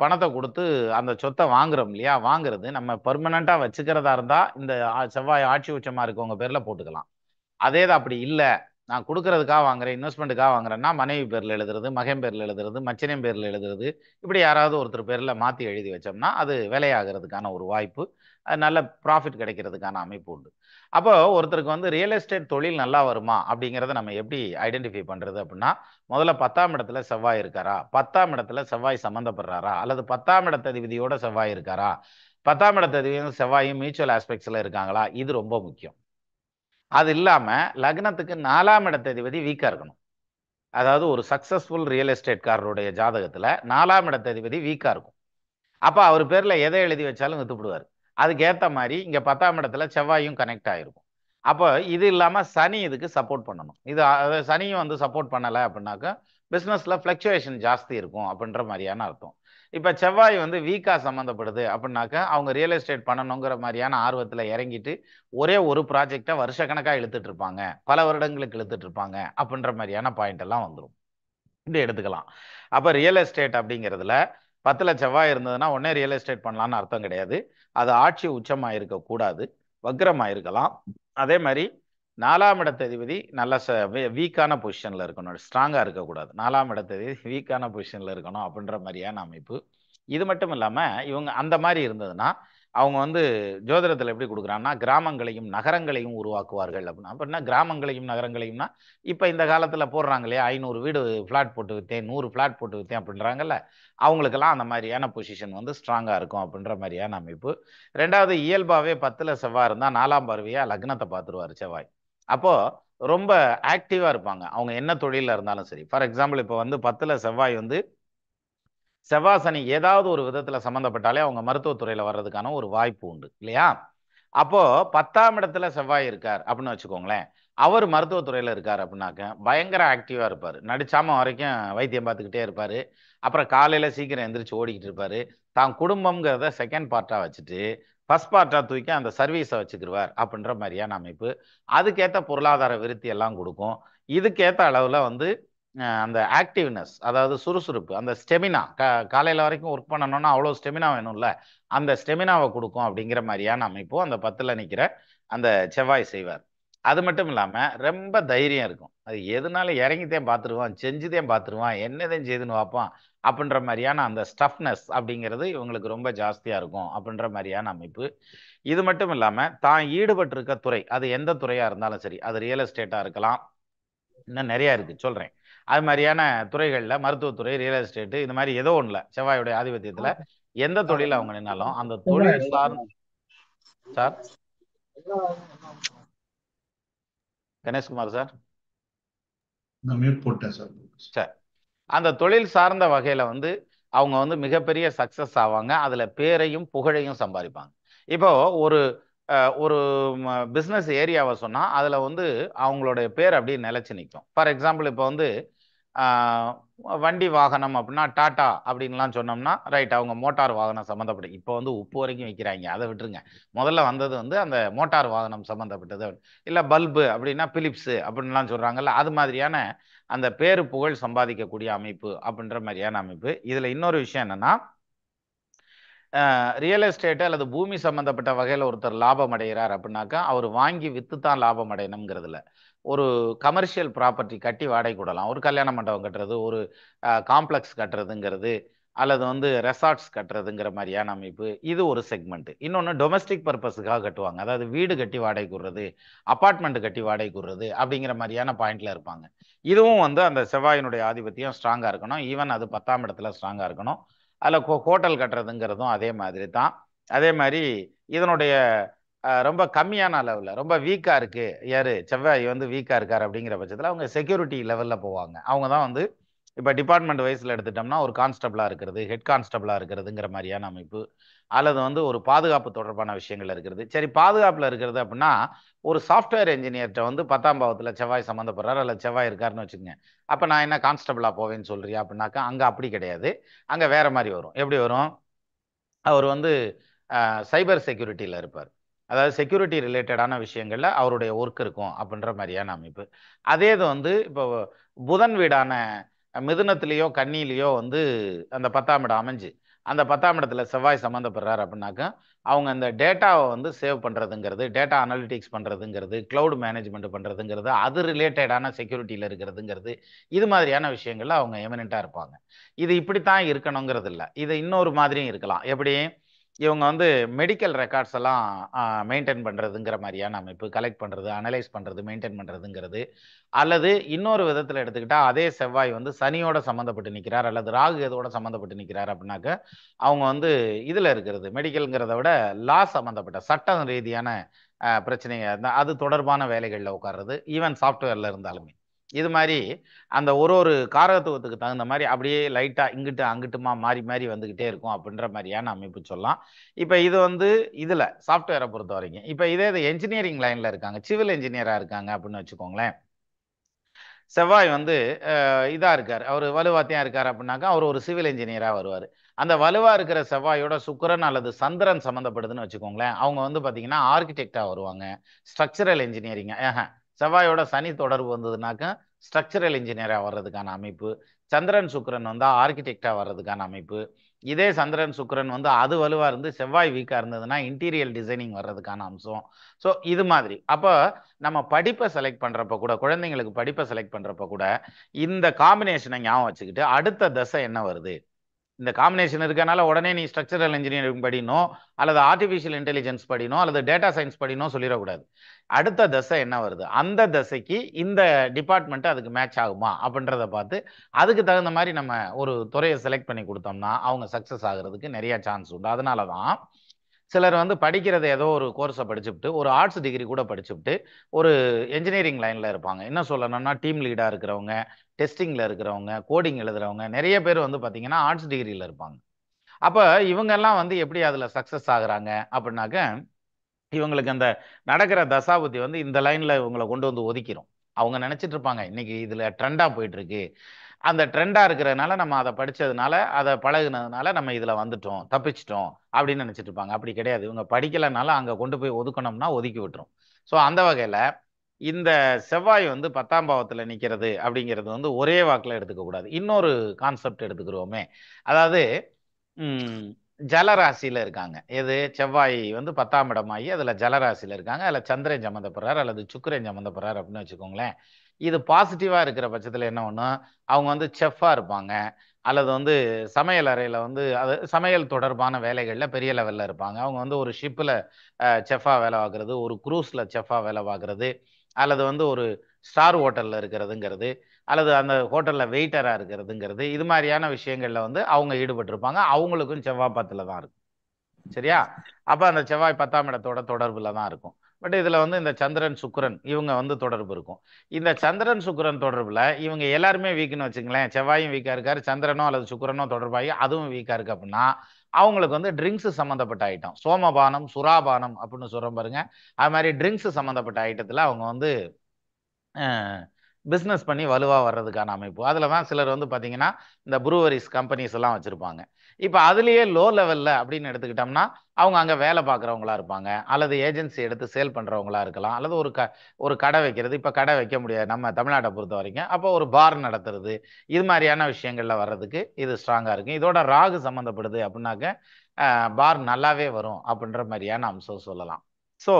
பணத்தை கொடுத்து அந்த சொத்தை வாங்குறோம் இல்லையா? வாங்குறது நம்ம பெர்மனண்டா வச்சுக்கிறதா இருந்தால் இந்த செவ்வாய் ஆட்சி உச்சமாக இருக்கவங்க பேரில் போட்டுக்கலாம். அதே தான் அப்படி இல்லை. நான் கொடுக்கறதுக்காக வாங்குறேன் இன்வெஸ்ட்மெண்ட்டுக்காக வாங்குறேன்னா மனைவி பேரில் எழுதுறது மகன் பேரில் எழுதுறது மச்சனையும் பேரில் எழுதுறது இப்படி யாராவது ஒருத்தர் பேரில் மாற்றி எழுதி வச்சோம்னா அது விலையாகிறதுக்கான ஒரு வாய்ப்பு அது நல்ல ப்ராஃபிட் கிடைக்கிறதுக்கான அமைப்பு உண்டு. அப்போ ஒருத்தருக்கு வந்து ரியல் எஸ்டேட் தொழில் நல்லா வருமா? அப்படிங்கிறத நம்ம எப்படி ஐடென்டிஃபை பண்ணுறது அப்படின்னா முதல்ல பத்தாம் இடத்துல செவ்வாய் இருக்காரா? பத்தாம் இடத்துல செவ்வாய் சம்மந்தப்படுறாரா அல்லது பத்தாம் இடத்ததிபதியோட செவ்வாய் இருக்காரா? பத்தாம் இடத்ததிபதியும் செவ்வாயும் மியூச்சுவல் ஆஸ்பெக்ட்ஸில் இருக்காங்களா? இது ரொம்ப முக்கியம். அது இல்லாமல் லக்னத்துக்கு நாலாம் இடத்ததிபதி வீக்காக இருக்கணும். அதாவது ஒரு சக்ஸஸ்ஃபுல் ரியல் எஸ்டேட்காரருடைய ஜாதகத்தில் நாலாம் இடத்ததிபதி வீக்காக இருக்கும். அப்போ அவர் பேரில் எதை எழுதி வச்சாலும் வித்துப்படுவார். அதுக்கேற்ற மாதிரி இங்கே பத்தாம் இடத்துல செவ்வாயும் கனெக்ட் ஆகிருக்கும் அப்போ இது இல்லாமல் சனி இதுக்கு சப்போர்ட் பண்ணணும். இது சனியும் வந்து சப்போர்ட் பண்ணலை அப்படின்னாக்கா பிஸ்னஸில் ஃப்ளக்சுவேஷன் ஜாஸ்தி இருக்கும் அப்படின்ற மாதிரியான அர்த்தம். இப்போ செவ்வாய் வந்து வீக்கா சம்மந்தப்படுது அப்படின்னாக்கா அவங்க ரியல் எஸ்டேட் பண்ணணுங்கிற மாதிரியான ஆர்வத்தில் இறங்கிட்டு ஒரே ஒரு ப்ராஜெக்டை வருஷக்கணக்காக இழுத்துட்டு இருப்பாங்க. பல வருடங்களுக்கு இழுத்துட்டு இருப்பாங்க அப்படின்ற மாதிரியான பாயிண்ட் எல்லாம் வந்துடும் இப்படி எடுத்துக்கலாம். அப்போ ரியல் எஸ்டேட் அப்படிங்கிறதுல பத்தில் செவ்வாய் இருந்ததுன்னா ஒன்றே ரியல் எஸ்டேட் பண்ணலான்னு அர்த்தம் கிடையாது. அது ஆட்சி உச்சமாக இருக்கக்கூடாது வக்ரமாக இருக்கலாம் அதே மாதிரி நாலாம் இடத்ததிபதி நல்ல வீக்கான பொசிஷனில் இருக்கணும் ஸ்ட்ராங்காக இருக்கக்கூடாது. நாலாம் இடத்ததிபதி வீக்கான பொசிஷனில் இருக்கணும் அப்படின்ற மாதிரியான அமைப்பு. இது மட்டும் இல்லாமல் இவங்க அந்த மாதிரி இருந்ததுன்னா அவங்க வந்து ஜோதிடத்தில் எப்படி கொடுக்குறாங்கன்னா கிராமங்களையும் நகரங்களையும் உருவாக்குவார்கள் அப்படின்னா அப்போ என்ன கிராமங்களையும் நகரங்களையும்னா இப்போ இந்த காலத்தில் போடுறாங்க இல்லையா ஐநூறு வீடு ஃப்ளாட் போட்டு விற்றேன் நூறு ஃப்ளாட் போட்டு விற்றேன் அப்படின்றாங்கல்ல அவங்களுக்கெல்லாம் அந்த மாதிரியான பொசிஷன் வந்து ஸ்ட்ராங்காக இருக்கும் அப்படின்ற மாதிரியான அமைப்பு. ரெண்டாவது இயல்பாகவே பத்தில் செவ்வாய் இருந்தால் நாலாம் பார்வையாக லக்னத்தை பார்த்துருவார் செவ்வாய். அப்போது ரொம்ப ஆக்டிவாக இருப்பாங்க. அவங்க என்ன தொழிலில் இருந்தாலும் சரி. ஃபார் எக்ஸாம்பிள் இப்போ வந்து பத்தில் செவ்வாய் வந்து செவ்வாசனி ஏதாவது ஒரு விதத்தில் சம்மந்தப்பட்டாலே அவங்க மருத்துவத்துறையில் வர்றதுக்கான ஒரு வாய்ப்பு உண்டு இல்லையா? அப்போது பத்தாம் இடத்துல செவ்வாய் இருக்கார் அப்படின்னு வச்சுக்கோங்களேன். அவர் மருத்துவத்துறையில் இருக்கார் அப்படின்னாக்க பயங்கர ஆக்டிவாக இருப்பார். நடிச்சாமல் வரைக்கும் வைத்தியம் பார்த்துக்கிட்டே இருப்பார். அப்புறம் காலையில் சீக்கிரம் எந்திரிச்சு ஓடிக்கிட்டு இருப்பார். தான் குடும்பங்கிறத செகண்ட் பார்ட்டாக வச்சுட்டு ஃபர்ஸ்ட் பார்ட்டாக தூக்கி அந்த சர்வீஸை வச்சுக்கிடுவார் அப்படின்ற மாதிரியான அமைப்பு. அதுக்கேற்ற பொருளாதார விருத்தி எல்லாம் கொடுக்கும். இதுக்கேற்ற அளவில் வந்து அந்த ஆக்டிவ்னஸ் அதாவது சுறுசுறுப்பு அந்த ஸ்டெமினா க காலையில் வரைக்கும் ஒர்க் பண்ணணும்னா அவ்வளோ ஸ்டெமினா வேணும்ல அந்த ஸ்டெமினாவை கொடுக்கும் அப்படிங்கிற மாதிரியான அமைப்பும் அந்த பத்தில் நிற்கிற அந்த செவ்வாய் செய்வார். அது மட்டும் இல்லாமல் ரொம்ப தைரியம் இருக்கும். அது எதுனாலும் இறங்கித்தேன் பார்த்துருவான் செஞ்சுதான் பார்த்துருவான் என்னதான் செய்துன்னு பார்ப்பான் அப்படின்ற மாதிரியான அந்த ஸ்டஃப்னஸ் அப்படிங்கிறது இவங்களுக்கு ரொம்ப ஜாஸ்தியாக இருக்கும் அப்படின்ற மாதிரியான அமைப்பு. இது மட்டும் இல்லாமல் தான் ஈடுபட்டிருக்க துறை அது எந்த துறையாக இருந்தாலும் சரி அது ரியல் எஸ்டேட்டாக இருக்கலாம். இன்னும் நிறையா இருக்குது சொல்கிறேன் அது மாதிரியான துறைகளில் மருத்துவத்துறை ரியல் எஸ்டேட்டு இந்த மாதிரி ஏதோ ஒன்றுல செவ்வாயுடைய ஆதிபத்தியத்தில் எந்த தொழில் அவங்க நின்னாலும் அந்த தொழில் சார் சார்? கணேஷ்குமார் சார்? சரி. அந்த தொழில் சார்ந்த வகையில வந்து அவங்க வந்து மிகப்பெரிய சக்சஸ் ஆவாங்க. அதுல பேரையும் புகழையும் சம்பாதிப்பாங்க. இப்போ ஒரு ஒரு பிஸ்னஸ் ஏரியாவை சொன்னா அதுல வந்து அவங்களுடைய பேர் அப்படியே நிலைச்சு நிற்கும் ஃபார் எக்ஸாம்பிள் இப்போ வந்து வண்டி வாகனம் அப்படின்னா டாட்டா அப்படின்லாம் சொன்னோம்னா ரைட் அவங்க மோட்டார் வாகனம் சம்மந்தப்பட்ட இப்போ வந்து உப்பு வரைக்கும் வைக்கிறாங்க. அதை விட்டுருங்க. முதல்ல வந்தது வந்து அந்த மோட்டார் வாகனம் சம்மந்தப்பட்டது. இல்லை பல்பு அப்படின்னா பிலிப்ஸு அப்படின்லாம் சொல்கிறாங்கல்ல அது மாதிரியான அந்த பேரு புகழ் சம்பாதிக்கக்கூடிய அமைப்பு அப்படின்ற மாதிரியான அமைப்பு. இதில் இன்னொரு விஷயம் என்னென்னா ரியல் எஸ்டேட்டு அல்லது பூமி சம்மந்தப்பட்ட வகையில் ஒருத்தர் லாபம் அடைகிறார் அப்படின்னாக்கா அவர் வாங்கி விற்று தான் லாபம் அடையணுங்கிறதுல ஒரு கமர்ஷியல் ப்ராப்பர்ட்டி கட்டி வாடகை கூடலாம் ஒரு கல்யாண மண்டபம் கட்டுறது ஒரு காம்ப்ளெக்ஸ் கட்டுறதுங்கிறது அல்லது வந்து ரெசார்ட்ஸ் கட்டுறதுங்கிற மாதிரியான அமைப்பு இது ஒரு செக்மெண்ட் இன்னொன்று டொமஸ்டிக் பர்பஸுக்காக கட்டுவாங்க. அதாவது வீடு கட்டி வாடகை கூடுறது அப்பார்ட்மெண்ட் கட்டி வாடகை கூடுறது அப்படிங்கிற மாதிரியான பாயிண்ட்ல இருப்பாங்க. இதுவும் வந்து அந்த செவ்வாயினுடைய ஆதிபத்தியம் ஸ்ட்ராங்காக இருக்கணும். ஈவன் அது பத்தாம் இடத்துல ஸ்ட்ராங்காக இருக்கணும். அதில் ஹோட்டல் கட்டுறதுங்கிறதும் அதே மாதிரி தான். அதே மாதிரி இதனுடைய ரொம்ப கம்மியான அளவில் ரொம்ப வீக்காக இருக்குது யார்? செவ்வாய் வந்து வீக்காக இருக்கார் அப்படிங்கிற பட்சத்தில் அவங்க செக்யூரிட்டி லெவலில் போவாங்க. அவங்க தான் வந்து இப்போ டிபார்ட்மெண்ட் வைஸில் எடுத்துட்டோம்னா ஒரு கான்ஸ்டபிளாக இருக்கிறது ஹெட் கான்ஸ்டபிளாக இருக்கிறதுங்கிற மாதிரியான அமைப்பு அல்லது வந்து ஒரு பாதுகாப்பு தொடர்பான விஷயங்கள் இருக்கிறது. சரி பாதுகாப்பில் இருக்கிறது அப்படின்னா ஒரு சாஃப்ட்வேர் இன்ஜினியர்கிட்ட வந்து பத்தாம் பாவத்தில் செவ்வாய் சம்மந்தப்படுறாரு அல்லது செவ்வாய் இருக்காருன்னு வச்சுக்கோங்க. அப்போ நான் என்ன கான்ஸ்டபிளாக போவேன்னு சொல்கிறியா அப்படின்னாக்கா அங்கே அப்படி கிடையாது. அங்கே வேறு மாதிரி வரும். எப்படி வரும்? அவர் வந்து சைபர் செக்யூரிட்டியில் இருப்பார். அதாவது செக்யூரிட்டி ரிலேட்டடான விஷயங்களில் அவருடைய ஒர்க் இருக்கும் அப்படின்ற மாதிரியான அமைப்பு. அதே இது வந்து இப்போ புதன் வீடான மிதுனத்திலேயோ கன்னியிலேயோ வந்து அந்த பத்தாம் இடம் அமைஞ்சு அந்த பத்தாம் இடத்துல செவ்வாய் சம்மந்தப்படுறாரு அப்படின்னாக்கா அவங்க அந்த டேட்டாவை வந்து சேவ் பண்ணுறதுங்கிறது டேட்டா அனலிட்டிக்ஸ் பண்ணுறதுங்கிறது க்ளவுட் மேனேஜ்மெண்ட் பண்ணுறதுங்கிறது அது ரிலேட்டடான செக்யூரிட்டியில் இருக்கிறதுங்கிறது இது மாதிரியான விஷயங்கள்ல அவங்க எமினண்ட்டாக இருப்பாங்க. இது இப்படித்தான் இருக்கணுங்கிறது இல்லை இது இன்னொரு மாதிரியும் இருக்கலாம். எப்படி? இவங்க வந்து மெடிக்கல் ரெக்கார்ட்ஸ் எல்லாம் மெயின்டைன் பண்ணுறதுங்கிற மாதிரியான அமைப்பு கலெக்ட் பண்ணுறது அனலைஸ் பண்ணுறது மெயின்டைன் பண்ணுறதுங்கிறது அல்லது இன்னொரு விதத்தில் எடுத்துக்கிட்டால் அதே செவ்வாய் வந்து சனியோட சம்மந்தப்பட்டு நிற்கிறார் அல்லது ராகு எதோட சம்மந்தப்பட்டு நிற்கிறார் அப்படின்னாக்க அவங்க வந்து இதில் இருக்கிறது மெடிக்கல்ங்கிறத விட லா சம்மந்தப்பட்ட சட்டம் ரீதியான பிரச்சனைங்க அது தொடர்பான வேலைகளில் உட்கார்றது ஈவன் சாஃப்ட்வேரில் இருந்தாலுமே. இது மாதிரி அந்த ஒரு ஒரு காரகத்துவத்துக்கு தகுந்த மாதிரி அப்படியே லைட்டாக இங்கிட்டு அங்கிட்டுமா மாறி மாறி வந்துக்கிட்டே இருக்கும் அப்படின்ற மாதிரியான அமைப்பு சொல்லலாம். இப்போ இது வந்து இதில் சாஃப்ட்வேரை பொறுத்த வரைக்கும் இப்போ இதே இது என்ஜினியரிங் லைனில் இருக்காங்க. சிவில் என்ஜினியராக இருக்காங்க அப்படின்னு வச்சுக்கோங்களேன். செவ்வாய் வந்து இதாக இருக்கார். அவர் வலுவாத்தையாக இருக்கார் அப்படின்னாக்கா அவர் ஒரு சிவில் இன்ஜினியராக வருவார். அந்த வலுவாக இருக்கிற செவ்வாயோட சுக்கரன் அல்லது சந்திரன் சம்மந்தப்படுதுன்னு வச்சுக்கோங்களேன். அவங்க வந்து பார்த்தீங்கன்னா ஆர்கிடெக்டாக வருவாங்க. ஸ்ட்ரக்சரல் இன்ஜினியரிங் செவ்வாயோட சனி தொடர்பு வந்ததுனாக்கா ஸ்ட்ரக்சரல் இன்ஜினியராக வர்றதுக்கான அமைப்பு சந்திரன் சுக்கரன் வந்து ஆர்கிடெக்டாக வர்றதுக்கான அமைப்பு இதே சந்திரன் சுக்கரன் வந்து அது வலுவாக இருந்து செவ்வாய் வீக்காக இருந்ததுன்னா இன்டீரியல் டிசைனிங் வர்றதுக்கான அம்சம். ஸோ இது மாதிரி. அப்போ நம்ம படிப்பை செலக்ட் பண்ணுறப்ப கூட குழந்தைங்களுக்கு படிப்பை செலக்ட் பண்ணுறப்ப கூட இந்த காம்பினேஷனை ஞாபகம் வச்சுக்கிட்டு அடுத்த தசை என்ன வருது? இந்த காம்பினேஷன் இருக்கனால உடனே நீ ஸ்ட்ரக்சரல் இன்ஜினியரிங் படிக்கணும் அல்லது ஆர்டிஃபிஷியல் இன்டெலிஜென்ஸ் படினோ அல்லது டேட்டா சயின்ஸ் படினோ சொல்லிடக்கூடாது. அடுத்த தசை என்ன வருது? அந்த தசைக்கு இந்த டிபார்ட்மெண்ட்டு அதுக்கு மேட்ச் ஆகுமா? அப்படின்றத பார்த்து அதுக்கு தகுந்த மாதிரி நம்ம ஒரு துறையை செலக்ட் பண்ணி கொடுத்தோம்னா அவங்க சக்ஸஸ் ஆகிறதுக்கு நிறைய சான்ஸ் உண்டு. அதனால தான் சிலர் வந்து படிக்கிறது ஏதோ ஒரு கோர்ஸை படிச்சுவிட்டு ஒரு ஆர்ட்ஸ் டிகிரி கூட படிச்சுவிட்டு ஒரு என்ஜினியரிங் லைனில் இருப்பாங்க. என்ன சொல்லணும்னா டீம் லீடாக இருக்கிறவங்க டெஸ்டிங்கில் இருக்கிறவங்க கோடிங் எழுதுறவங்க நிறைய பேர் வந்து பார்த்தீங்கன்னா ஆர்ட்ஸ் டிகிரியில் இருப்பாங்க. அப்போ இவங்கெல்லாம் வந்து எப்படி அதில் சக்ஸஸ் ஆகுறாங்க அப்படின்னாக்க இவங்களுக்கு அந்த நடக்கிற தசாபுத்தி வந்து இந்த லைனில் இவங்களை கொண்டு வந்து ஒதுக்கிடும் அவங்க நினச்சிட்டு இருப்பாங்க இன்னைக்கு இதில் ட்ரெண்டாக போயிட்டு இருக்கு அந்த ட்ரெண்டாக இருக்கிறதுனால நம்ம அதை படித்ததுனால அதை பழகுனதுனால நம்ம இதில் வந்துட்டோம் தப்பிச்சிட்டோம் அப்படின்னு நினச்சிட்டு இருப்பாங்க. அப்படி கிடையாது. இவங்க படிக்கலைனால அங்கே கொண்டு போய் ஒதுக்கணும்னா ஒதுக்கி விட்டுரும். ஸோ அந்த வகையில் இந்த செவ்வாய் வந்து பத்தாம் பாவத்தில் நிற்கிறது அப்படிங்கிறது வந்து ஒரே வாக்கில் எடுத்துக்கக்கூடாது. இன்னொரு கான்செப்ட் எடுத்துக்கிறோமே. அதாவது ஜலராசியில் இருக்காங்க. எது? செவ்வாய் வந்து பத்தாம் இடமாகி அதில் ஜலராசியில் இருக்காங்க. அதில் சந்திரன் சம்மந்தப்படுறார் அல்லது சுக்கரன் சம்மந்தப்படுறார் அப்படின்னு வச்சுக்கோங்களேன். இது பாசிட்டிவாக இருக்கிற பட்சத்தில் என்ன ஒன்றும் அவங்க வந்து செஃப்பாக இருப்பாங்க. அல்லது வந்து சமையல் அறையில் வந்து அது சமையல் தொடர்பான வேலைகளில் பெரிய லெவலில் இருப்பாங்க. அவங்க வந்து ஒரு ஷிப்பில் செஃப்பாக வேலை பார்க்குறது ஒரு குரூஸில் செஃப்பாக வேலை பார்க்குறது அல்லது வந்து ஒரு ஸ்டார் ஹோட்டலில் இருக்கிறதுங்கிறது. அல்லது அந்த ஹோட்டலில் வெயிட்டராக இருக்கிறதுங்கிறது இது மாதிரியான விஷயங்களில் வந்து அவங்க ஈடுபட்டிருப்பாங்க. அவங்களுக்கும் செவ்வாய் பத்தில் தான் இருக்கும். சரியா? அப்போ அந்த செவ்வாய் பத்தாம் இடத்தோட தொடர்பில் தான் இருக்கும். பட் இதில் வந்து இந்த சந்திரன் சுக்கரன் இவங்க வந்து தொடர்பு இருக்கும். இந்த சந்திரன் சுக்கரன் தொடர்பில் இவங்க எல்லாருமே வீக்குன்னு வச்சுங்களேன் செவ்வாயும் வீக்காக இருக்கார். சந்திரனோ அல்லது சுக்கரனோ தொடர்பாகி அதுவும் வீக்காக இருக்குது அப்படின்னா அவங்களுக்கு வந்து ட்ரிங்க்ஸ் சம்மந்தப்பட்ட ஐட்டம் சோமபானம் சுறாபானம் அப்படின்னு சொல்கிறோம் பாருங்க. அது மாதிரி ட்ரிங்க்ஸ் சம்மந்தப்பட்ட ஐட்டத்தில் அவங்க வந்து பிஸ்னஸ் பண்ணி வலுவாக வர்றதுக்கான அமைப்பு. அதில் தான் சிலர் வந்து பார்த்தீங்கன்னா இந்த ப்ரூவரிஸ் கம்பெனிஸ் எல்லாம் வச்சுருப்பாங்க. இப்போ அதுலேயே லோ லெவலில் அப்படின்னு எடுத்துக்கிட்டோம்னா அவங்க அங்கே வேலை பார்க்குறவங்களா இருப்பாங்க. அல்லது ஏஜென்சி எடுத்து சேல் பண்ணுறவங்களா இருக்கலாம். அல்லது ஒரு க ஒரு கடை வைக்கிறது. இப்போ கடை வைக்க முடியாது. நம்ம தமிழ்நாட்டை பொறுத்த வரைக்கும். அப்போ ஒரு பார் நடத்துறது. இது மாதிரியான விஷயங்களில் வர்றதுக்கு இது ஸ்ட்ராங்காக இருக்கும் இதோட ராகு சம்மந்தப்படுது அப்படின்னாக்க பார் நல்லாவே வரும் அப்படின்ற மாதிரியான அம்சம் சொல்லலாம். ஸோ